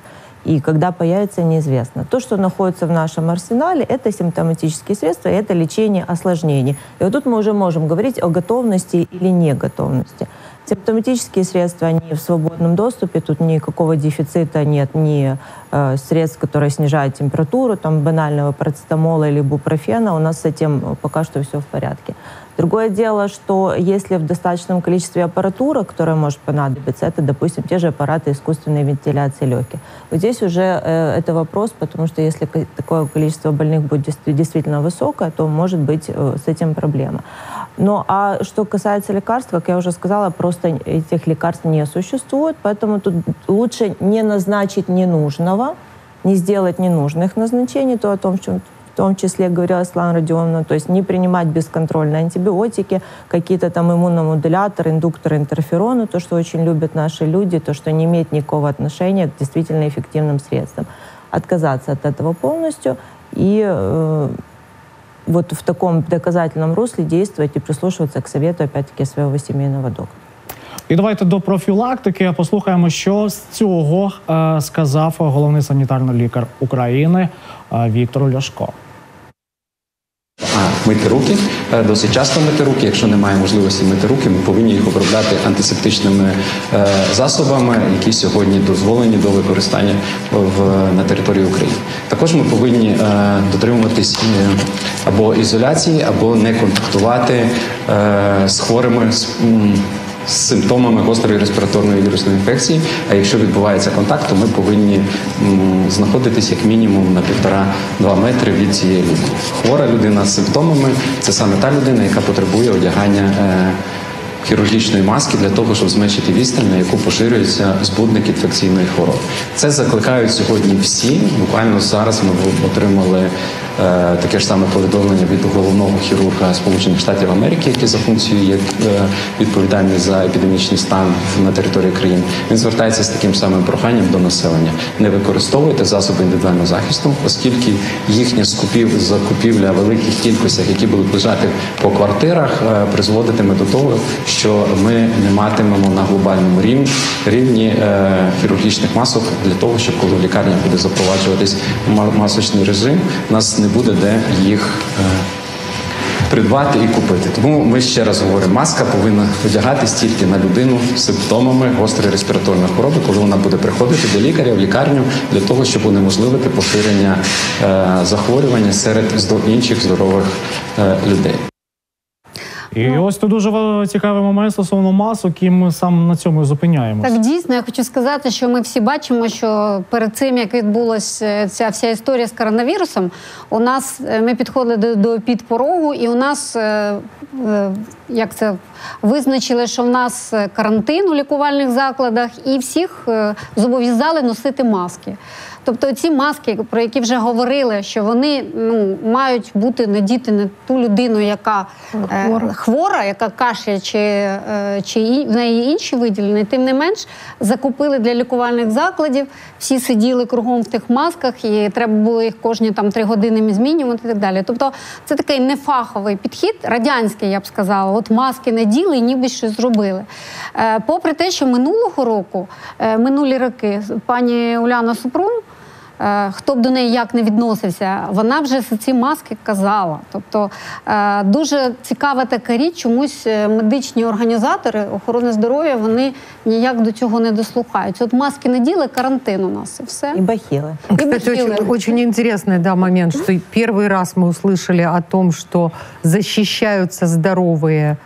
И когда появится, неизвестно. То, что находится в нашем арсенале, это симптоматические средства, это лечение осложнений. И вот тут мы уже можем говорить о готовности или неготовности. Симптоматические средства, они в свободном доступе, тут никакого дефицита нет, ни э, средств, которые снижают температуру, там банального парацетамола или бупрофена, у нас с этим э, пока что все в порядке. Другое дело, что если в достаточном количестве аппаратура, которая может понадобиться, это, допустим, те же аппараты искусственной вентиляции легких. Вот здесь уже э, это вопрос, потому что если ко- такое количество больных будет действи- действительно высокое, то может быть э, с этим проблема. Ну а что касается лекарств, как я уже сказала, просто этих лекарств не существует, поэтому тут лучше не назначить ненужного, не сделать ненужных назначений, то о том, в чем в том числе говорила Светлана Родионовна, то есть не принимать бесконтрольно антибиотики, какие-то там иммуномодуляторы, индукторы интерферона, то, что очень любят наши люди, то, что не имеет никакого отношения к действительно эффективным средствам. Отказаться от этого полностью и э, вот в таком доказательном русле действовать и прислушиваться к совету, опять-таки, своего семейного доктора. І давайте до профілактики послухаємо, що з цього е, сказав головний санітарний лікар України е, Віктор Ляшко. А мити руки Е, досить часто мити руки. Якщо немає можливості мити руки, ми повинні їх обробляти антисептичними е, засобами, які сьогодні дозволені до використання в на території України. Також ми повинні е, дотримуватись або ізоляції, або не контактувати з хворими з симптомами гострої респіраторної вірусної інфекції. А якщо відбувається контакт, то ми повинні знаходитись як мінімум на півтора-два метри від цієї людини. Хвора людина з симптомами це саме та людина, яка потребує одягання. Хірургічної маски для того, щоб зменшити відстань, на яку поширюється збудник інфекційної хвороби. Це закликають сьогодні всі. Буквально зараз ми отримали е, таке ж саме повідомлення від головного хірурга Сполучених Штатів Америки, який за функцією є е, відповідальний за епідемічний стан на території країни. Він звертається з таким самим проханням до населення: не використовуйте засоби індивідуального захисту, оскільки їхня скупів закупівля великих кількостях, які будуть лежати по квартирах, е, призводитиме до того, що ми не матимемо на глобальному рівні рівні е, хірургічних масок для того, щоб коли в лікарні буде запроваджуватись масочний режим, у нас не буде де їх. е, Придбати і купити. Тому ми ще раз говоримо, маска повинна одягатись тільки на людину з симптомами гострої респіраторної хвороби, коли вона буде приходити до лікаря в лікарню для того, щоб унеможливити поширення е, захворювання серед інших здорових людей. І ось тут дуже цікавий момент стосовно масок, і ми саме на цьому зупиняємося. Так дійсно, я хочу сказати, що ми всі бачимо, що перед цим як відбулася ця вся історія з коронавірусом, у нас е, ми підходили до, до підпорогу, і у нас е, е, як це визначили, що в нас е, карантин у лікувальних закладах, і всіх е, зобов'язали носити маски. Тобто ці маски, про які вже говорили, що вони ну, мають бути надіти на ту людину, яка е, хвора, яка кашляє, чи, е, чи і- в неї інші виділені, тим не менш закупили для лікувальних закладів. Всі сиділи кругом в тих масках, і треба було їх кожні там три години змінювати і так далі. Тобто це такий нефаховий підхід, радянський, я б сказала. От маски наділи і ніби щось зробили. Е, попри те, що минулого року, е, минулі роки, пані Уляна Супрун. Е, Хто б до неї як не відносився, вона вже за ці маски казала. Тобто е, дуже цікава така річ, чомусь е, медичні організатори охорони здоров'я вони ніяк до цього не дослухаються. От маски наділи, карантин у нас і все. И бахилы. Кстати, очень, бахилы. очень интересный да, момент, что первый раз мы услышали о том, что защищаются здоровые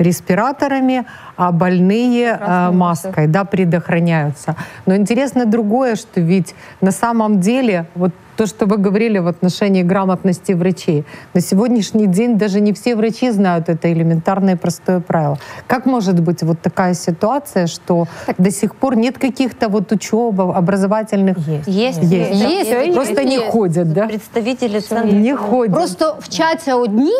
респираторами, а больные э, маской, да, предохраняются. Но интересно другое, что ведь на самом деле вот то, что вы говорили в отношении грамотности врачей. На сегодняшний день даже не все врачи знают это элементарное и простое правило. Как может быть вот такая ситуация, что до сих пор нет каких-то вот учеб, образовательных Есть. Есть, Есть. Є, Просто не є. ходят, да? Представители центров. Не ходят. Просто вчаться одні,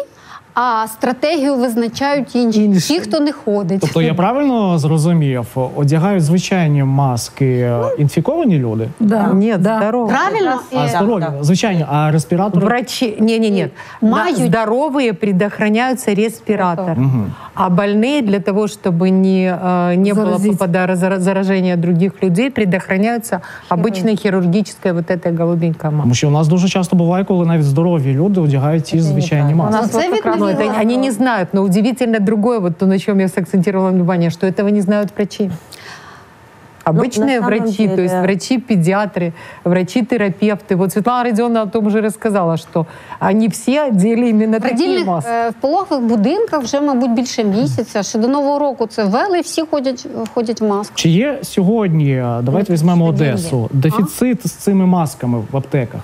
а стратегію визначають інші. Інші. Ті, хто не ходить. Тобто я правильно зрозумів, одягають звичайні маски е, інфіковані люди, Да. Нет, да. здорово. Правильно? а здорові, звичайні, а респіратори Врачи, не, не, нет. Мают. Да, здоровые предохраняются респиратором, а больные для того, чтобы не, э, не было Заразить. попада- зара- заражения других людей, предохраняются обычной хирургической вот этой голубенькой маской. Тому що у нас дуже часто буває, коли навіть здорові люди одягають ті звичайні У маски. нас Це вот как від раз Ну, это Навела. они не знают, но удивительно другое, вот то, на чем я сакцентировала внимание, что этого не знают врачи. Обычные на самом врачи, то есть деле- врачи-педиатры, врачи-терапевты. Вот Светлана Родионовна о том же рассказала, что они все одели именно В такие родильних маски. е, в пологових будинках вже, мабуть, більше місяця. Ще до нового року це ввели, і всі ходять, ходять в масках. Чи є сьогодні, е, давайте візьмемо Одесу, дефіцит з цими масками в аптеках?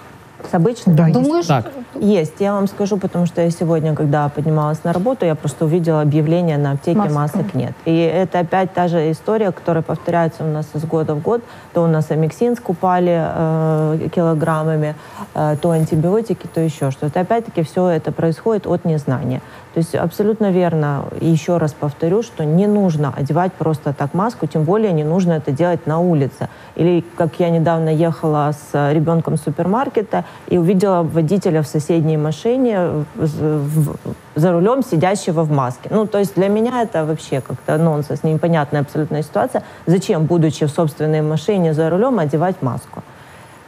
С обычными? Да, есть. Думаю, що Так. Есть, я вам скажу, потому что я сегодня, когда поднималась на работу, я просто увидела объявление на аптеке Маска. масок нет. И это опять та же история, которая повторяется у нас из года в год. То у нас амиксин скупали э, килограммами, э, то антибиотики, то еще что-то. Опять-таки все это происходит от незнания. То есть абсолютно верно, еще раз повторю, что не нужно одевать просто так маску, тем более не нужно это делать на улице. Или как я недавно ехала с ребенком с супермаркета и увидела водителя в соседней машине в- за рулем, сидящего в маске. Ну, то есть для меня это вообще как-то нонсенс, непонятная абсолютная ситуация. Зачем, будучи в собственной машине за рулем, одевать маску?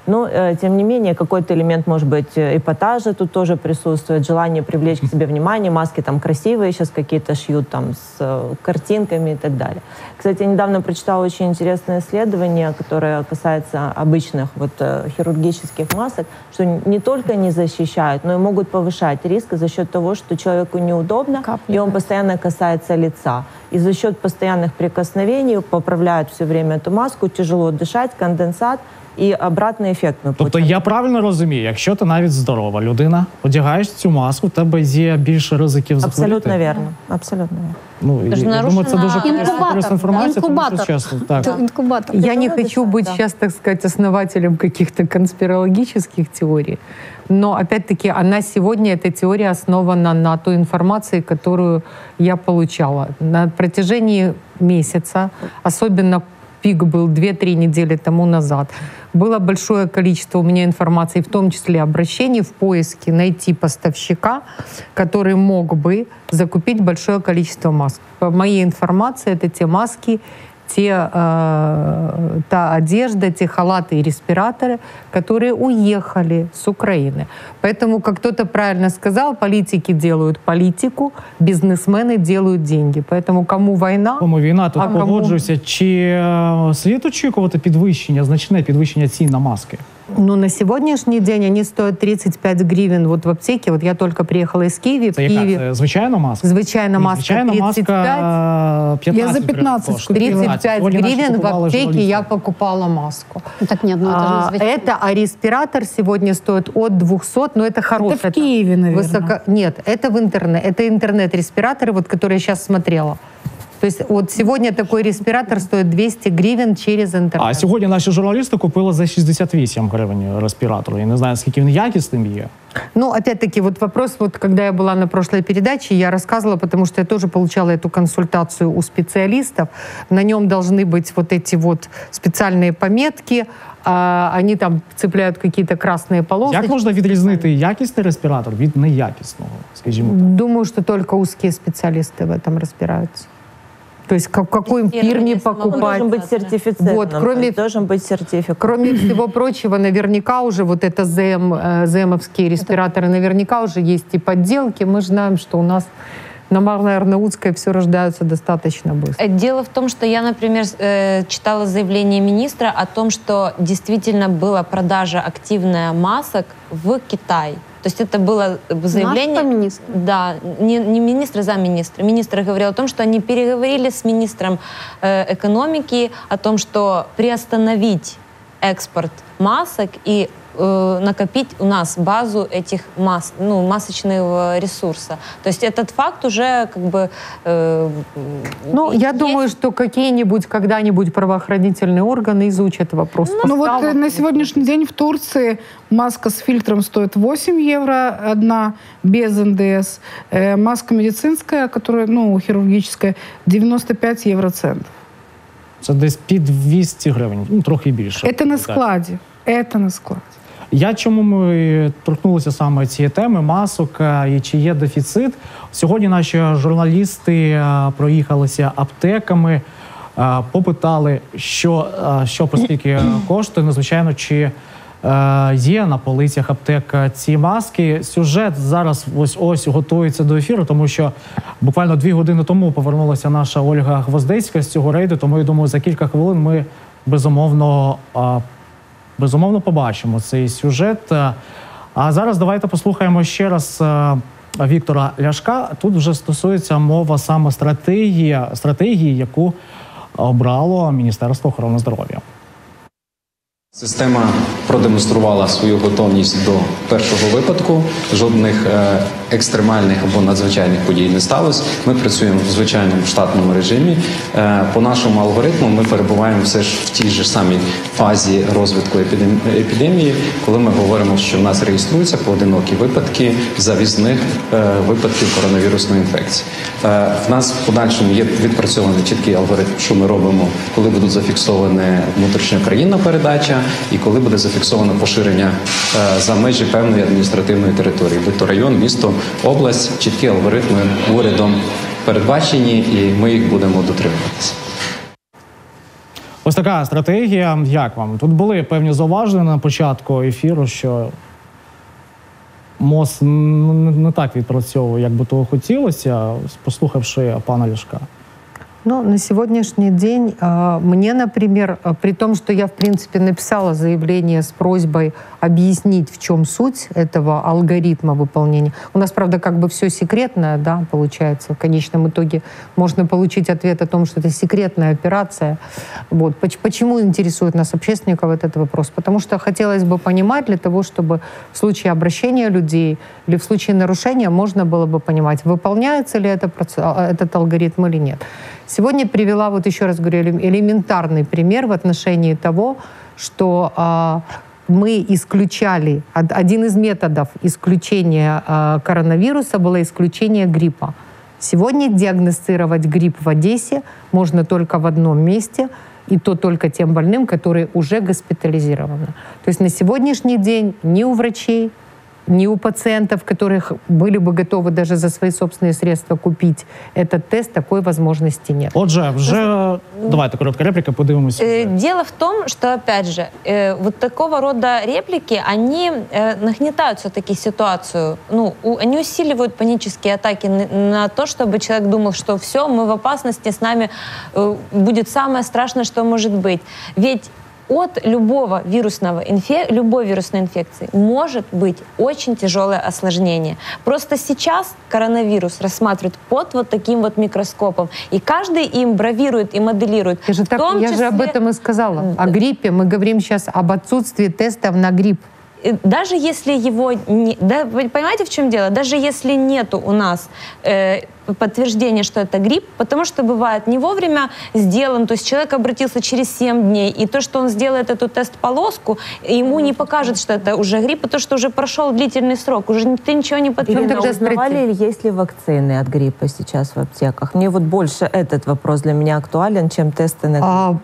Но, э, тем не менее, какой-то элемент, может быть, э, эпатажа тут тоже присутствует, желание привлечь к себе внимание, маски там красивые сейчас какие-то шьют там с э, картинками и так далее. Кстати, я недавно прочитала очень интересное исследование, которое касается обычных вот э, хирургических масок, что не только не защищают, но и могут повышать риск за счет того, что человеку неудобно, Капли, и он да. постоянно касается лица. И за счет постоянных прикосновений поправляют все время эту маску, тяжело дышать, конденсат, і обратний ефект ми Тобто получаємо. я правильно розумію, якщо ти навіть здорова людина, одягаєш цю маску, в тебе є більше ризиків захворіти. Абсолютно вірно. Абсолютно вірно. Ну, і, Тож я думаю, це дуже нарушена корисна інкубатор. корисна інформація, тому що Інкубатор. чесно. Так. То інкубатор. Я не Тяжело хочу дышать, быть да. сейчас, так сказать, основателем каких-то конспирологических теорий, но опять-таки она сегодня, эта теория основана на той информации, которую я получала. На протяжении месяца, особенно пик был 2-3 недели тому назад, было большое количество у меня информации, в том числе обращений в поиске найти поставщика, который мог бы закупить большое количество масок. По моей информации, это те маски, те, э, та одежда, те халаты и респираторы, которые уехали с Украины. Поэтому, как кто-то правильно сказал, политики делают политику, бизнесмены делают деньги. Поэтому кому война, Тому війна тут А кому? погоджуюся. Чи е, слід очікувати підвищення, значне підвищення цін на маски? ну, на сегодняшний день они стоят 35 гривен вот в аптеке. Вот я только приехала из Киева. В Це яка? Киеве Це звичайна маска? звичайна Ні, маска звичайна 35. маска 15 Я за гривень 15 коштує. 35 Сьогодні наші гривен в купували аптеке журналісти. я покупала маску. Так нет, ну это же А, звичайно. это, а респиратор сегодня стоит от 200, но это хороший. Это в Киеве, наверное. Высоко... Нет, это в интернет. Это интернет-респираторы, вот, которые я сейчас смотрела. То есть вот сегодня такой респиратор стоит 200 гривен через интернет. А сьогодні наші журналісти купили за 68 гривень респіратор. Я не знаю, скільки він якісним є. Ну, опять-таки, вот вопрос, вот когда я была на прошлой передаче, я рассказывала, потому что я тоже получала эту консультацию у специалистов. На нем должны быть вот эти вот специальные пометки, а, они там цепляют какие-то красные полоски. Як можна відрізнити якісний респіратор від неякісного? Скажімо так. Думаю, что только узкие специалисты в этом разбираются. То есть как, в какой фирме самого Он покупать. должен быть сертифицирован. Вот, кроме- должен быть сертификат. Кроме всего прочего, наверняка уже вот это ЗМ, э, ЗМовские респираторы, наверняка уже есть и подделки. Мы знаем, что у нас на Марно-Арнаутской все рождаются достаточно быстро. Э, Дело в том, что я, например, э, читала заявление министра о том, что действительно была продажа активная масок в Китай. То есть это было э, заявление... Нашего министра? Да, не, не министр, замминистра. Министр говорил о том, что они переговорили с министром э, экономики о том, что приостановить экспорт масок и э, накопить у нас базу этих масс, ну, масочного ресурса. То есть этот факт уже как бы... э, Ну, я есть. думаю, что какие-нибудь когда-нибудь правоохранительные органы изучат вопрос. Ну вот поставок. э, на сегодняшний день в Турции маска с фильтром стоит 8 евро одна, без НДС. Э, Маска медицинская, которая, ну, хирургическая, 95 евроцентов. Це десь під 200 гривень, ну трохи більше. Это на складе. Это на складе. Я чому ми торкнулися саме цієї теми масок е, і чи є дефіцит? Сьогодні наші журналісти е, проїхалися аптеками, е, попитали, що, що по скільки коштує. Ну, чи є на полицях аптек ці маски. Сюжет зараз ось ось готується до ефіру, тому що буквально дві години тому повернулася наша Ольга Гвоздецька з цього рейду. Тому я думаю, за кілька хвилин ми безумовно. Безумовно побачимо цей сюжет. Е, А зараз давайте послухаємо ще раз е, Віктора Ляшка. Тут вже стосується мова саме стратегії, стратегії, яку обрало Міністерство охорони здоров'я. Система продемонструвала свою готовність до першого випадку. Жодних е, екстремальних або надзвичайних подій не сталося. Ми працюємо в звичайному штатному режимі. Е, По нашому алгоритму ми перебуваємо все ж в тій же самій фазі розвитку епідем- епідемії, коли ми говоримо, що в нас реєструються поодинокі випадки завізних е, випадків коронавірусної інфекції. Е, В нас в подальшому є відпрацьований чіткий алгоритм, що ми робимо, коли будуть зафіксовані внутрішньокраїнна передача і коли буде зафіксовано поширення за межі певної адміністративної території, будь то район, місто, область, чіткі алгоритми урядом передбачені, і ми їх будемо дотримуватися. Ось така стратегія. Як вам? Тут були певні зауваження на початку ефіру, що МОЗ не так відпрацьовує, як би того хотілося, послухавши пана Ляшка. Ну, на сегодняшний день мне, например, при том, что я, в принципе, написала заявление с просьбой объяснить, в чем суть этого алгоритма выполнения. У нас, правда, как бы все секретное, да, получается. В конечном итоге можно получить ответ о том, что это секретная операция. Вот. Поч- Почему интересует нас общественников этот вопрос? Потому что хотелось бы понимать для того, чтобы в случае обращения людей или в случае нарушения можно было бы понимать, выполняется ли это, а, этот алгоритм или нет. Сегодня привела, вот еще раз говорю, элем- элементарный пример в отношении того, что а, мы исключали, од- один из методов исключения а, коронавируса было исключение гриппа. Сегодня диагностировать грипп в Одессе можно только в одном месте, и то только тем больным, которые уже госпитализированы. То есть на сегодняшний день ни у врачей, ни у пациентов, которых были бы готовы даже за свои собственные средства купить этот тест, такой возможности нет. Отже, вже давайте коротка репліка, подивимося. Э, Дело в том, что, опять же, э, вот такого рода реплики, они э, нагнетают все-таки ситуацию. Ну, они усиливают панические атаки на, то, чтобы человек думал, что все, мы в опасности, с нами будет самое страшное, что может быть. Ведь от любого вирусного инфе... любой вирусной инфекции может быть очень тяжелое осложнение. Просто сейчас коронавирус рассматривают под вот таким вот микроскопом, и каждый им бравирует и моделирует. Я же, так, я же об этом и сказала. О гриппе. Мы говорим сейчас об отсутствии тестов на грипп. Э, даже если его не, да, вы понимаете в чем дело? Даже если нету у нас э, подтверждения, что это грипп, потому что бывает не вовремя сделан, то есть человек обратился через 7 дней, и то, что он сделает эту тест-полоску, ему не покажет, что это уже грипп, потому что уже прошел длительный срок, уже ты ничего не подтвердил. тогда узнавали, ли, есть ли вакцины от гриппа сейчас в аптеках? Мне вот больше этот вопрос для меня актуален, чем тесты на грипп. А,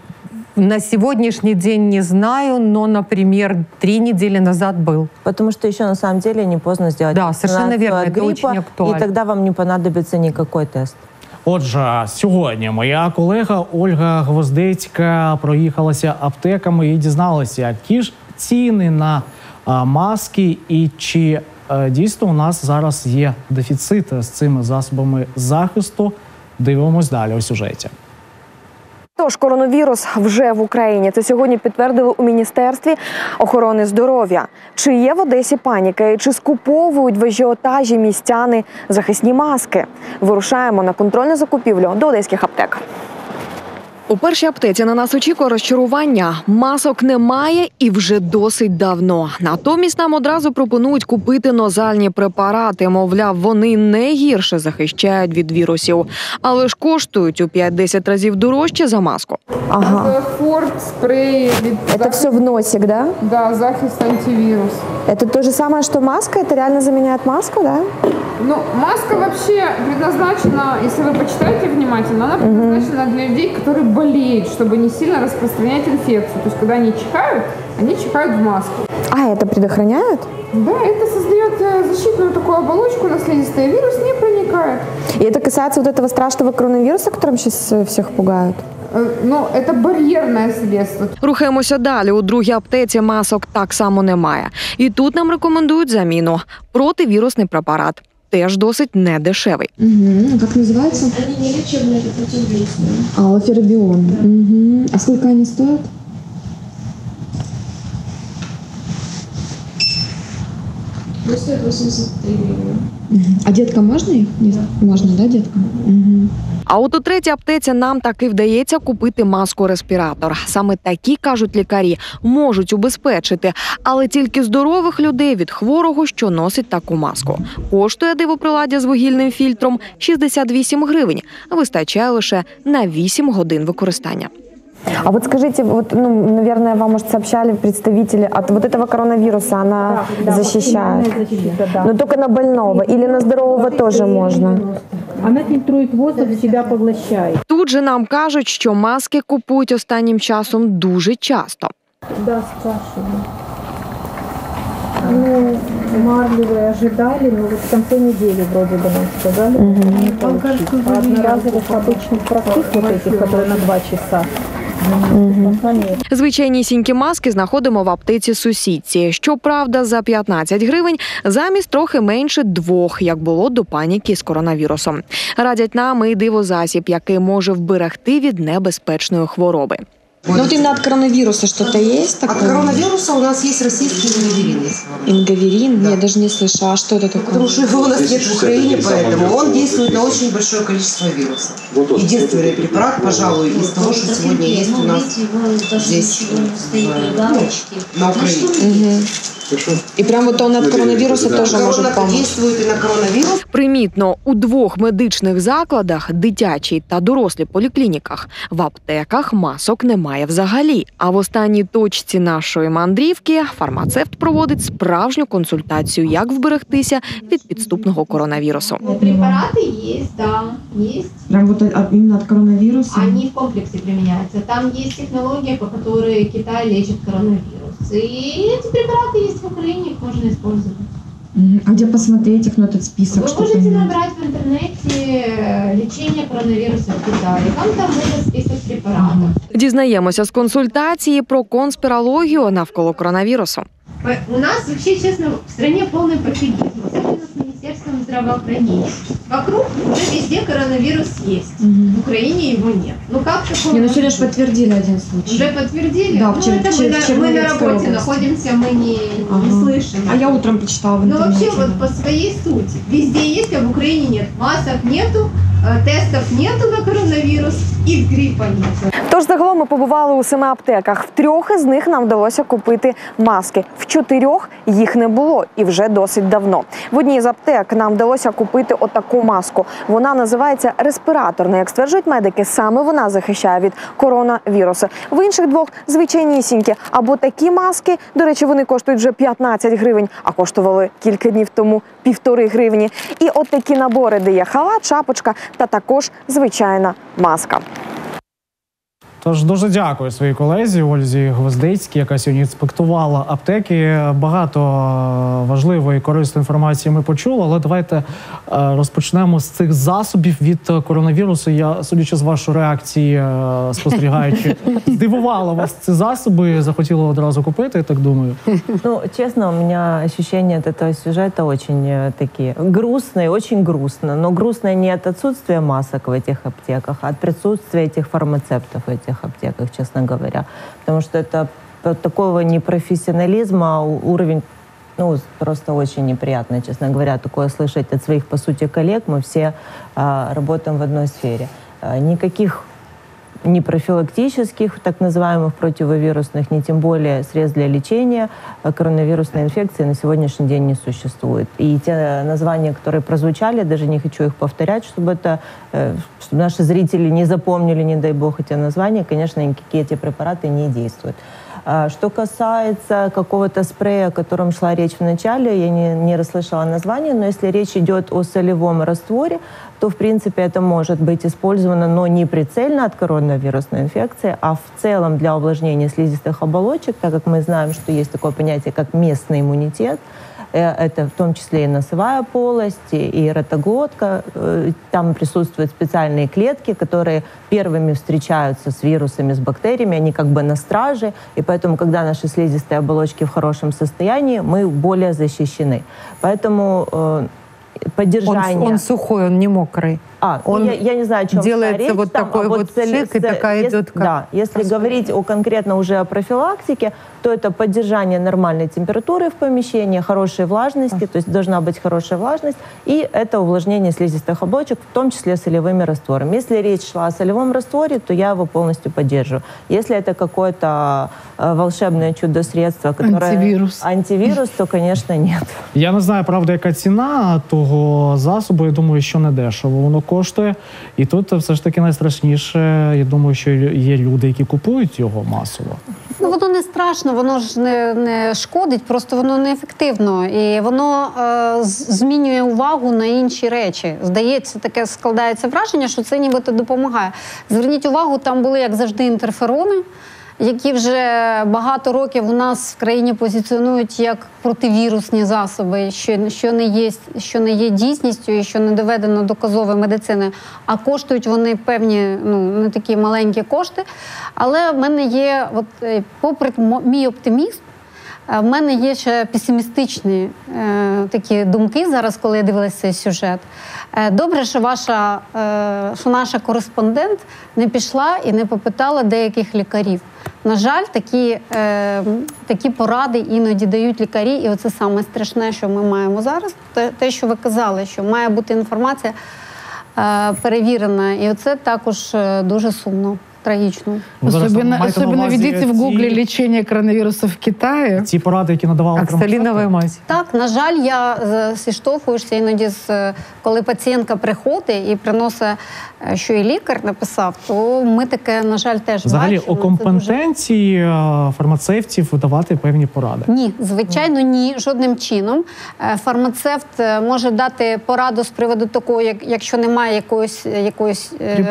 на сегодняшний день не знаю, но, например, три недели назад был. Потому что еще на самом деле не поздно сделать Да, совершенно вакцинацию верно, от это гриппа, очень актуально. и тогда вам не понадобится никакой тест. Отже, сьогодні моя колега Ольга Гвоздецька проїхалася аптеками і дізналася, які ж ціни на а, маски, і чи е, дійсно у нас зараз є дефіцит з цими засобами захисту. Дивимось далі у сюжеті. Тож коронавірус вже в Україні. Це сьогодні підтвердили у міністерстві охорони здоров'я. Чи є в Одесі паніка чи скуповують в ажіотажі містяни захисні маски? Вирушаємо на контрольну закупівлю до одеських аптек. У першій аптеці на нас очікує розчарування. Масок немає і вже досить давно. Натомість нам одразу пропонують купити нозальні препарати. Мовляв, вони не гірше захищають від вірусів, але ж коштують у 5-10 разів дорожче за маску. Это форт, спрей. Это все в носик, да? Да, захист антивирус. Это то же самое, что маска? Это реально заменяет маску, да? Ну, маска вообще предназначена, если вы почитаете внимательно, она предназначена для людей, которые болеют, чтобы не сильно распространять инфекцию. То есть, когда они чихают, они чихают в маску. А это предохраняет? Да, это создает э, защитную такую оболочку на слизистой, и вирус не проникает. И это касается вот этого страшного коронавируса, которым сейчас всех пугают? Э, Но это барьерное средство. Рухаємося далі. У другій аптеці масок так само немає. І тут нам рекомендують заміну противірусний препарат. Теж досить недешевий. Угу. Как называется? Они не лечебные, это противодействие. А, лофербион. Угу. А сколько они стоят? Ну, стоит 83 гривны. А деткам можно их? Нет, Можно, да, деткам? Мгм. А от у третій аптеці нам таки вдається купити маску-респіратор. Саме такі кажуть лікарі, можуть убезпечити, але тільки здорових людей від хворого, що носить таку маску. Коштує дивоприладдя з вугільним фільтром 68 гривень. Вистачає лише на 8 годин використання. А вот скажите, вот, ну, наверное, вам, может, сообщали представители от вот этого коронавируса, она защищает? Но только на больного или на здорового тоже можно? Она фильтрует воздух, в себя поглощает. Тут же нам кажуть, що маски купують останнім часом дуже часто. Да, спрашиваю. Ну, марлевые ожидали, но вот в конце недели вроде бы нам сказали. не получить. А одноразовых обычных простых вот этих, которые на два часа. Нет. Звичайнісінькі маски знаходимо в аптеці сусідці. Щоправда, за 15 гривень замість трохи менше двох, як було до паніки з коронавірусом. Радять нам і дивозасіб, який може вберегти від небезпечної хвороби. Ну вот именно от коронавируса что-то есть От коронавируса у нас есть российский ингаверин. Ингаверин? Я даже не слышала. А что это такое? Потому что его у нас нет в Украине, поэтому он действует на очень большое количество вирусов. Единственный препарат, пожалуй, из того, что сегодня есть у нас здесь, в- ну, на Украине. І прямо то над коронавірусом теж може дійствує на коронавірус. Примітно у двох медичних закладах дитячій та дорослі поліклініках в аптеках масок немає взагалі. А в останній точці нашої мандрівки фармацевт проводить справжню консультацію, як вберегтися від підступного коронавірусу. Ну, препарати є, да, є. Прямо от коронавірусу? Вони в комплексі приміняються. Там є технологія, по якій Китай лечить коронавірус. І ці препарати є. 10 в Украине можно использовать. А где посмотреть их, ну, этот список? Вы можете набрать в интернете лечение коронавируса в Китаї. Вам там буде список препаратів. Дізнаємося з консультації про конспірологію навколо коронавірусу. Е, у нас, вообще, честно, в стране полный пофигизм. Министерством здравоохранения. Вокруг уже везде коронавирус есть. В Украине его нет. Ну как такое? Не, ну может сегодня ж быть? подтвердили один случай. Уже подтвердили? Да, ну, в Чер- это Чер- мы, на, мы на Чернівецькой работе области. находимся, мы не, не Ага. слышим. А я утром прочитала в Ну вообще интернете. вот по своей сути. Везде есть, а в Украине нет. Масок нету, э, тестов нету на коронавирус и гриппа нет. Тож загалом ми побували у семи аптеках. В трьох із них нам вдалося купити маски. В чотирьох їх не було і вже досить давно. В одній з аптек Нам вдалося купити отаку маску. Вона називається респіраторна. Як стверджують медики, саме вона захищає від коронавірусу. В інших двох звичайнісінькі або такі маски. До речі, вони коштують вже 15 гривень, а коштували кілька днів тому півтори гривні. І от такі набори, де є халат, шапочка та також звичайна маска. Тож дуже дякую своїй колезі Ользі Гвоздицькій, яка сьогодні інспектувала аптеки. Багато е, важливої і корисної інформації ми почули, але давайте е, розпочнемо з цих засобів від е, коронавірусу. Я, судячи з вашої реакції, е, спостерігаючи, здивувала вас ці засоби. Захотіла одразу купити, я так думаю. Ну, честно, у меня ощущения от этого сюжета очень э, такие грустные, очень грустно. Но грустно не от отсутствия масок в этих аптеках, а от присутствия этих фармацевтов в Этих аптеках, честно говоря. Потому что это такого непрофессионализма, у- уровень ну, просто очень неприятно, честно говоря, такое слышать от своих, по сути, коллег. Мы все а, работаем в одной сфере. А, никаких ни профилактических, так называемых противовирусных, ни тем более средств для лечения э, коронавирусной инфекции на сегодняшний день не существует. И те названия, которые прозвучали, даже не хочу их повторять, чтобы это, э, чтобы наши зрители не запомнили, не дай бог, эти названия, конечно, никакие эти препараты не действуют. А Что касается какого-то спрея, о котором шла речь в начале, я не, не расслышала название, но если речь идет о солевом растворе, то, в принципе, это может быть использовано, но не прицельно от коронавирусной инфекции, а в целом для увлажнения слизистых оболочек, так как мы знаем, что есть такое понятие, как местный иммунитет, это в том числе и носовая полость, и ротоглотка. Э, Там присутствуют специальные клетки, которые первыми встречаются с вирусами, с бактериями, они как бы на страже, и поэтому, когда наши слизистые оболочки в хорошем состоянии, мы более защищены. Поэтому э, Он, поддержание... он сухой, он не мокрый. А, ну, Он я, я не знаю, о чем делается речь вот там, такой а вот шик, и такая если- идет как- Да, если говорить о конкретно уже о профилактике, то это поддержание нормальной температуры в помещении, хорошей влажности, то есть должна быть хорошая влажность, и это увлажнение слизистых оболочек, в том числе солевыми растворами. Если речь шла о солевом растворе, то я его полностью поддерживаю. Если это какое-то э, волшебное чудо-средство, которое... Антивирус. Антивирус, то, конечно, нет. Я не знаю, правда, яка ціна того засобу. Я думаю, що не дешево воно коштує. І тут все ж таки найстрашніше. Я думаю, що є люди, які купують його масово. Ну, воно не страшно, воно ж не, не шкодить, просто воно неефективно. І воно е, змінює увагу на інші речі. Здається, таке складається враження, що це нібито допомагає. Зверніть увагу, там були, як завжди, інтерферони. Які вже багато років у нас в країні позиціонують як противірусні засоби, що, що, не є, що не є дійсністю і що не доведено доказової медицини, а коштують вони певні, ну не такі маленькі кошти. Але в мене є, от е, попри мій оптимізм, е, в мене є ще песимістичні е, такі думки зараз, коли я дивилася цей сюжет. Е, добре, що ваша е, що наша кореспондент не пішла і не попитала деяких лікарів. На жаль, такі, е, такі поради іноді дають лікарі, і оце саме страшне, що ми маємо зараз. Те, те, що ви казали, що має бути інформація е, перевірена, і оце також е, дуже сумно, трагічно. Маєте особенно увазі введите в ці- гугле лечение коронавируса в Китае. Ці поради, які надавали Оксалиновая мазь. Так, на жаль, я е, зіштовхуюся іноді з е, коли пацієнтка приходить і приносить, е, що і лікар написав, то ми таке, на жаль, теж Взагалі бачимо. Це компетенції е, фармацевтів видавати певні поради. Ні, звичайно, ні, жодним чином. Фармацевт може дати пораду з приводу такого, як якщо немає якоїсь якоїсь е,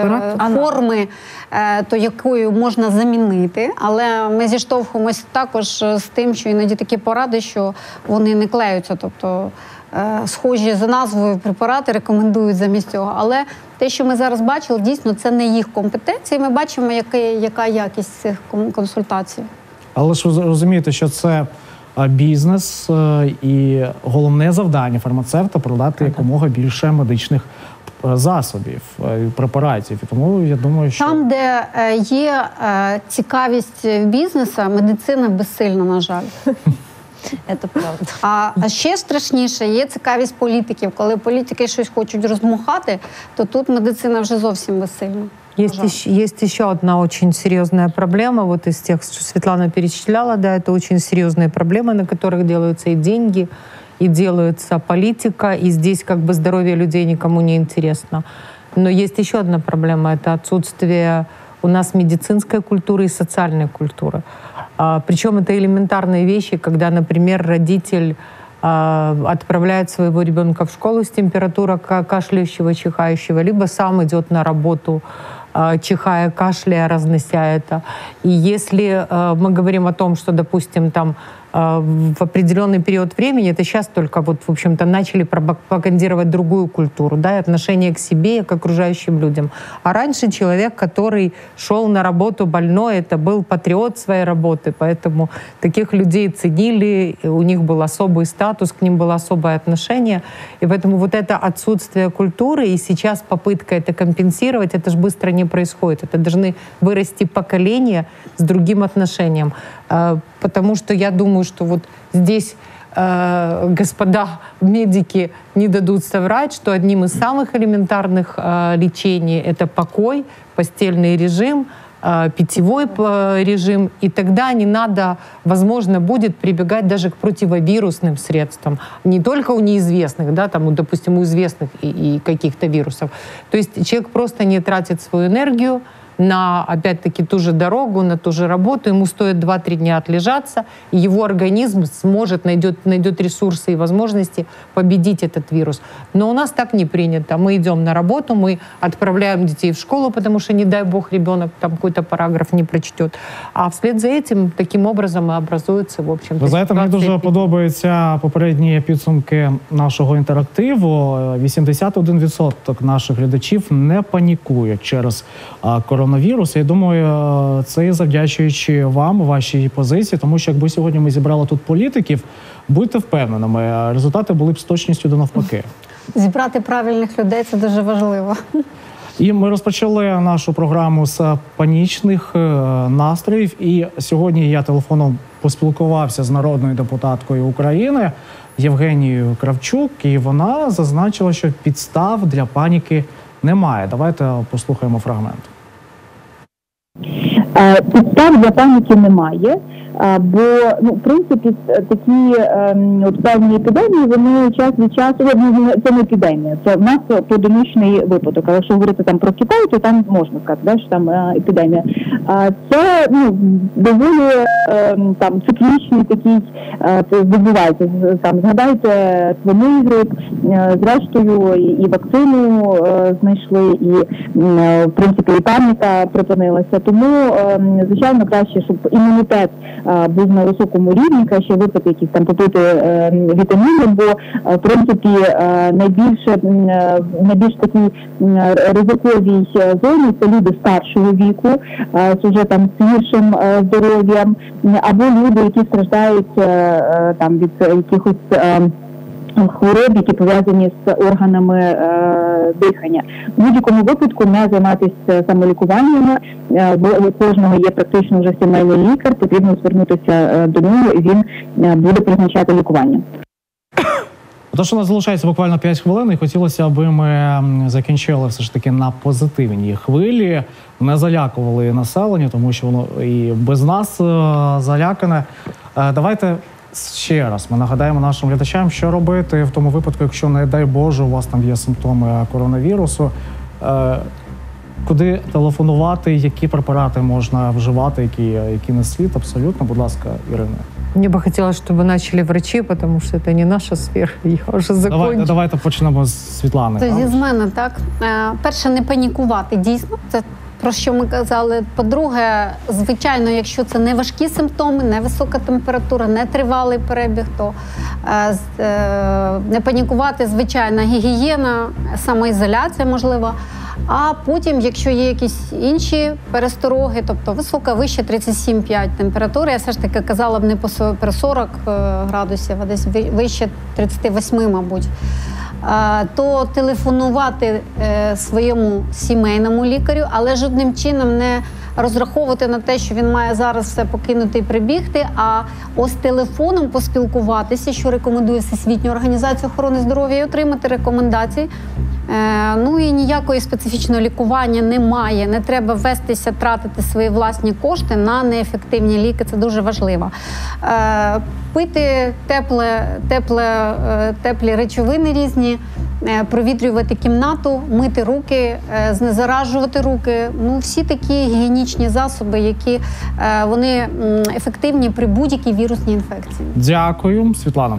форми, е, то якою можна замінити. Але ми зіштовхуємося також е, з тим, що іноді такі поради, що вони не клеються. Тобто е, схожі за назвою препарати рекомендують замість цього. Але те, що ми зараз бачили, дійсно це не їх компетенції. Ми бачимо, яка, яка якість цих консультацій. Але ж ви розумієте, що це бізнес, е, і головне завдання фармацевта продати якомога більше медичних засобів е, і препаратів. І тому я думаю, що Там, де е, є е, цікавість бізнесу, медицина безсильна, на жаль. Это правда. А, а ще страшніше є цікавість політиків. Коли політики щось хочуть розмухати, то тут медицина вже зовсім безсильна. Есть еще, есть еще одна очень серьезная проблема, вот из тех, что Светлана перечисляла, да, это очень серьезные проблемы, на которых делаются и деньги, и делается политика, и здесь как бы здоровье людей никому не интересно. Но есть еще одна проблема, это отсутствие у нас медицинской культуры и социальной культуры. А, причем это элементарные вещи, когда, например, родитель а, отправляет своего ребенка в школу с температурой ка- кашляющего, чихающего, либо сам идет на работу, а, чихая, кашляя, разнося это. И если а, мы говорим о том, что, допустим, там в определенный период времени, это сейчас только вот, в общем-то, начали пропагандировать другую культуру, да, отношение к себе и к окружающим людям. А раньше человек, который шел на работу больной, это был патриот своей работы, поэтому таких людей ценили, у них был особый статус, к ним было особое отношение. И поэтому вот это отсутствие культуры и сейчас попытка это компенсировать, это же быстро не происходит. Это должны вырасти поколения с другим отношением. А, Потому что я думаю, что вот здесь э, господа медики не дадут соврать, что одним из самых элементарных э, лечений это покой, постельный режим, э, питьевой режим, и тогда не надо, возможно, будет прибегать даже к противовирусным средствам, не только у неизвестных, да, там, допустим, у известных и, и каких-то вирусов. То есть человек просто не тратит свою энергию, на, опять-таки, ту же дорогу, на ту же работу, ему стоит 2-3 дня отлежаться, и его организм сможет, найдет, найдет ресурсы и возможности победить этот вирус. Но у нас так не принято. Мы идем на работу, мы отправляем детей в школу, потому что, не дай бог, ребенок там какой-то параграф не прочтет. А вслед за этим, таким образом, и образуется, в общем Ви знаєте, мені дуже подобаються попередні підсумки нашого інтерактиву. 81% наших глядачів не панікують через а, коронавірус. Я думаю, е, це завдячуючи вам, вашій позиції, тому що якби сьогодні ми зібрали тут політиків, будьте впевненими, результати були б з точністю до навпаки. Зібрати правильних людей це дуже важливо. І ми розпочали нашу програму з панічних е, настроїв. І сьогодні я телефоном поспілкувався з народною депутаткою України Євгенією Кравчук, і вона зазначила, що підстав для паніки немає. Давайте послухаємо фрагмент. Е, Підстав для паніки немає, е, Бо ну в принципі такі ем, от певні епідемії вони час від часу ну, це не епідемія. Це в нас поодиночний випадок. Але якщо говорити там про Китай, то там можна сказати, да, що там е, епідемія. А це ну доволі ем, там циклічний такий е. Там згадайте свиний грип, е, зрештою і, вакцину е, знайшли, і е, в принципі і паніка припинилася. Тому ем, звичайно краще, щоб імунітет е, був на високому рівні, краще випити якісь там попити е, вітаміни, бо е, в принципі е, найбільше е, найбільш такі ризиковій е, зоні це люди старшого віку е, з уже там е, здоров'ям, або люди, які страждають е, е, там від якихось. Хвороб, які пов'язані з органами е, дихання, в будь-якому випадку не займатися самолікуваннями, е, бо у кожного є практично вже сімейний лікар. Потрібно звернутися е, до нього, і він е, буде призначати лікування. Тож у нас залишається буквально 5 хвилин, і хотілося, аби ми закінчили все ж таки на позитивній хвилі, не залякували населення, тому що воно і без нас е, залякане. Давайте ще раз ми нагадаємо нашим глядачам, що робити в тому випадку, якщо, не дай Боже, у вас там є симптоми коронавірусу. Е, Куди телефонувати, які препарати можна вживати, які, які не слід, абсолютно, будь ласка, Ірина. Мне бы хотелось, чтобы начали врачи, потому что это не наша сфера. Я уже Давайте, закончила. давайте почнемо з Світлани. Тоді з мене так. Е, Перше, не панікувати дійсно. Це про що ми казали. По-друге, звичайно, якщо це не важкі симптоми, не висока температура, не тривалий перебіг, то е, е, не панікувати, звичайна гігієна, самоізоляція можлива. А потім, якщо є якісь інші перестороги, тобто висока, вище 37,5 температури, я все ж таки казала б не про 40 е, градусів, а десь вище 38, мабуть. Е, То телефонувати е, своєму сімейному лікарю, але жодним чином не розраховувати на те, що він має зараз все покинути і прибігти. А ось телефоном поспілкуватися, що рекомендує Всесвітня організація охорони здоров'я, і отримати рекомендації. Е, Ну і ніякої специфічного лікування немає. Не треба вестися, тратити свої власні кошти на неефективні ліки. Це дуже важливо. Е, Пити тепле, тепле, е, теплі речовини різні. Провітрювати кімнату, мити руки, знезаражувати руки. Ну всі такі гігієнічні засоби, які е, вони м, ефективні при будь-якій вірусній інфекції. Дякую, Світлана.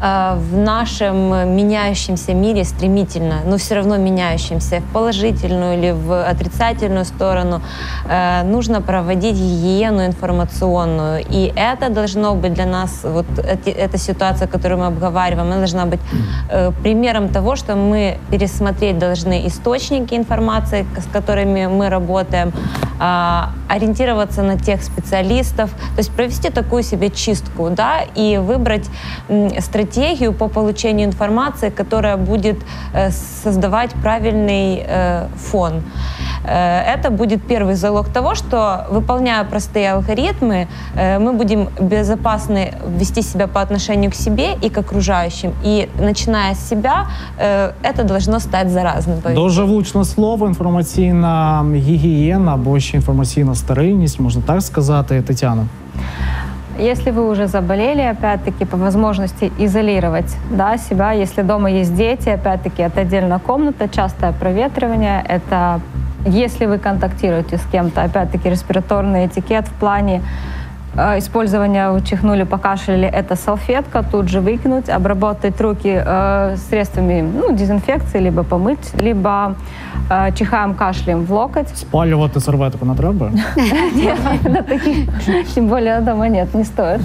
Э, в нашем меняющемся мире стремительно, но все равно меняющемся в положительную или в отрицательную сторону, э, нужно проводить гигиену информационную. И это должно быть для нас, вот эта ситуация, которую мы обговариваем, она должна быть э, примером того, что мы пересмотреть должны источники информации, с которыми мы работаем, а, ориентироваться на тех специалистов, то есть провести такую себе чистку, да, и выбрать м, стратегию по получению информации, которая будет э, создавать правильный э, фон. Э, Это будет первый залог того, что выполняя простые алгоритмы, э, мы будем безопасно вести себя по отношению к себе и к окружающим. И начиная с себя, э, это должно стать заразным. поведением. Дуже влучне слово, інформаційна гігієна або ще інформаційна стерильність, можна так сказати, Тетяна. Если вы уже заболели, опять-таки, по возможности изолировать да, себя. Если дома есть дети, опять-таки, это отдельная комната, частое проветривание. Это если вы контактируете с кем-то, опять-таки, респираторный этикет в плане использования вы чихнули, покашляли, это салфетка, тут же выкинуть, обработать руки э, средствами ну, дезинфекции, либо помыть, либо э, чихаем, кашляем в локоть. Спалювати серветку не треба. Нет, таких, тем более дома нет, не стоит.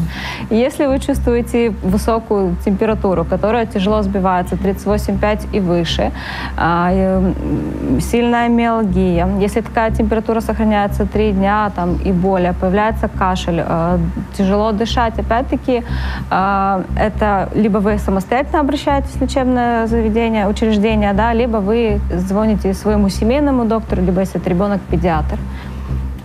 Если вы чувствуете высокую температуру, которая тяжело сбивается, 38,5 и выше, а, сильная миалгия, если такая температура сохраняется 3 дня там, и более, появляется кашель, э, тяжело дышать, опять-таки, э, это либо вы самостоятельно обращаетесь в лечебное заведение, учреждение, да, либо вы звоните своему семейному доктору, либо если это ребенок, педиатр.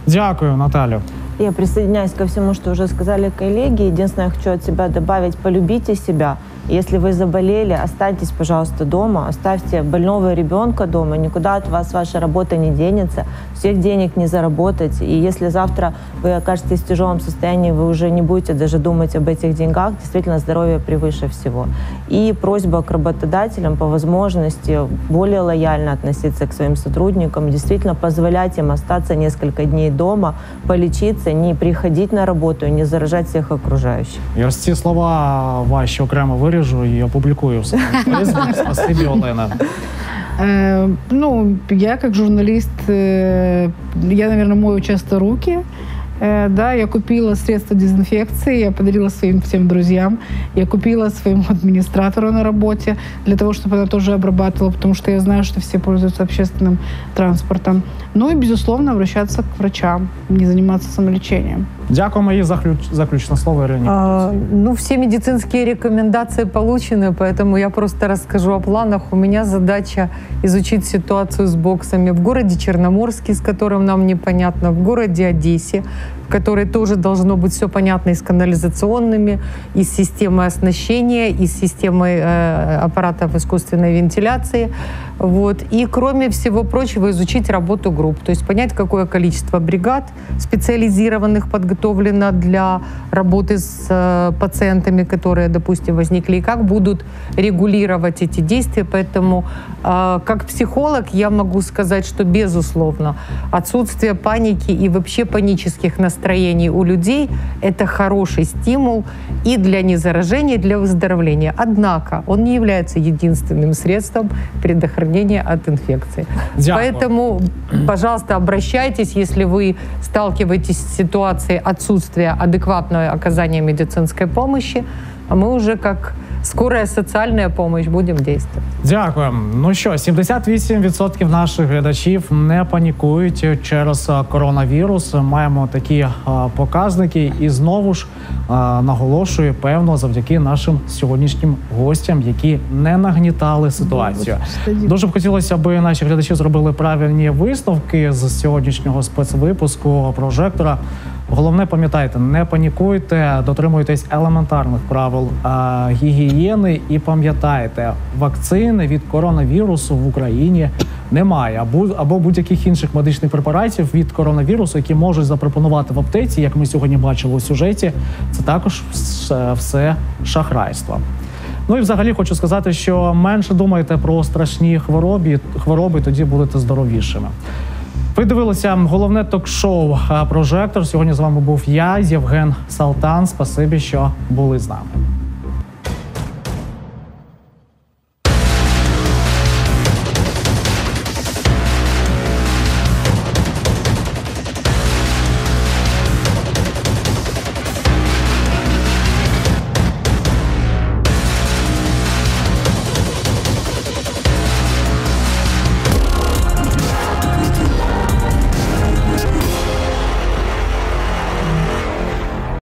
Дякую, Наталю. Я присоединяюсь ко всему, что уже сказали коллеги. Единственное, я хочу от себя добавить, полюбите себя. Если вы заболели, останьтесь, пожалуйста, дома, оставьте больного ребенка дома, никуда от вас ваша работа не денется, всех денег не заработать. И если завтра вы окажетесь в тяжелом состоянии, вы уже не будете даже думать об этих деньгах, действительно здоровье превыше всего. И просьба к работодателям по возможности более лояльно относиться к своим сотрудникам, действительно позволять им остаться несколько дней дома, полечиться, не приходить на работу и не заражать всех окружающих. І ось ці слова ваші окремо виріжу і опублікую в своєму Фейсбуці. Спасибі, Олена. Э, ну, я как журналист, э, я, наверное, мою часто руки. Э, да, я купила средства дезинфекции, я подарила своим всем друзьям, я купила своему администратору на работе для того, чтобы она тоже обрабатывала, потому что я знаю, что все пользуются общественным транспортом. Ну и, безусловно, обращаться к врачам, не заниматься самолечением. Дякуємо і заключ... заключне слово Ірині. А, ну, все медицинские рекомендации получены, поэтому я просто расскажу о планах. У меня задача изучить ситуацию с боксами в городе Черноморске, с которым нам непонятно, в городе Одессе, в которой тоже должно быть все понятно и с канализационными, и с системой оснащения, и с системой э, аппаратов искусственной вентиляции. Вот. И, кроме всего прочего, изучить работу групп, то есть понять, какое количество бригад специализированных подготовлено для работы с э, пациентами, которые, допустим, возникли, и как будут регулировать эти действия. Поэтому, э, как психолог, я могу сказать, что, безусловно, отсутствие паники и вообще панических настроений у людей – это хороший стимул и для незаражения, и для выздоровления. Однако он не является единственным средством предохранения от инфекции. Дякую. Поэтому, пожалуйста, обращайтесь, если вы сталкиваетесь с ситуацией отсутствия адекватного оказания медицинской помощи, а мы уже как скорая социальная помощь будем действовать. Дякую. Ну що, 78% наших глядачів не панікують через е, коронавірус. Маємо такі е, показники, і знову ж е, наголошую, певно, завдяки нашим сьогоднішнім гостям, які не нагнітали ситуацію. Дуже б хотілося, аби наші глядачі зробили правильні висновки з сьогоднішнього спецвипуску прожектора. Головне, пам'ятайте, не панікуйте, дотримуйтесь елементарних правил а, гігієни і пам'ятайте, вакцини від коронавірусу в Україні немає, або, або будь-яких інших медичних препаратів від коронавірусу, які можуть запропонувати в аптеці, як ми сьогодні бачили у сюжеті. Це також все, все шахрайство. Ну і взагалі хочу сказати, що менше думайте про страшні хвороби, хвороби, тоді будете здоровішими. Ви дивилися головне ток-шоу «А, Прожектор. Сьогодні з вами був я, Євген Салтан. Спасибі, що були з нами.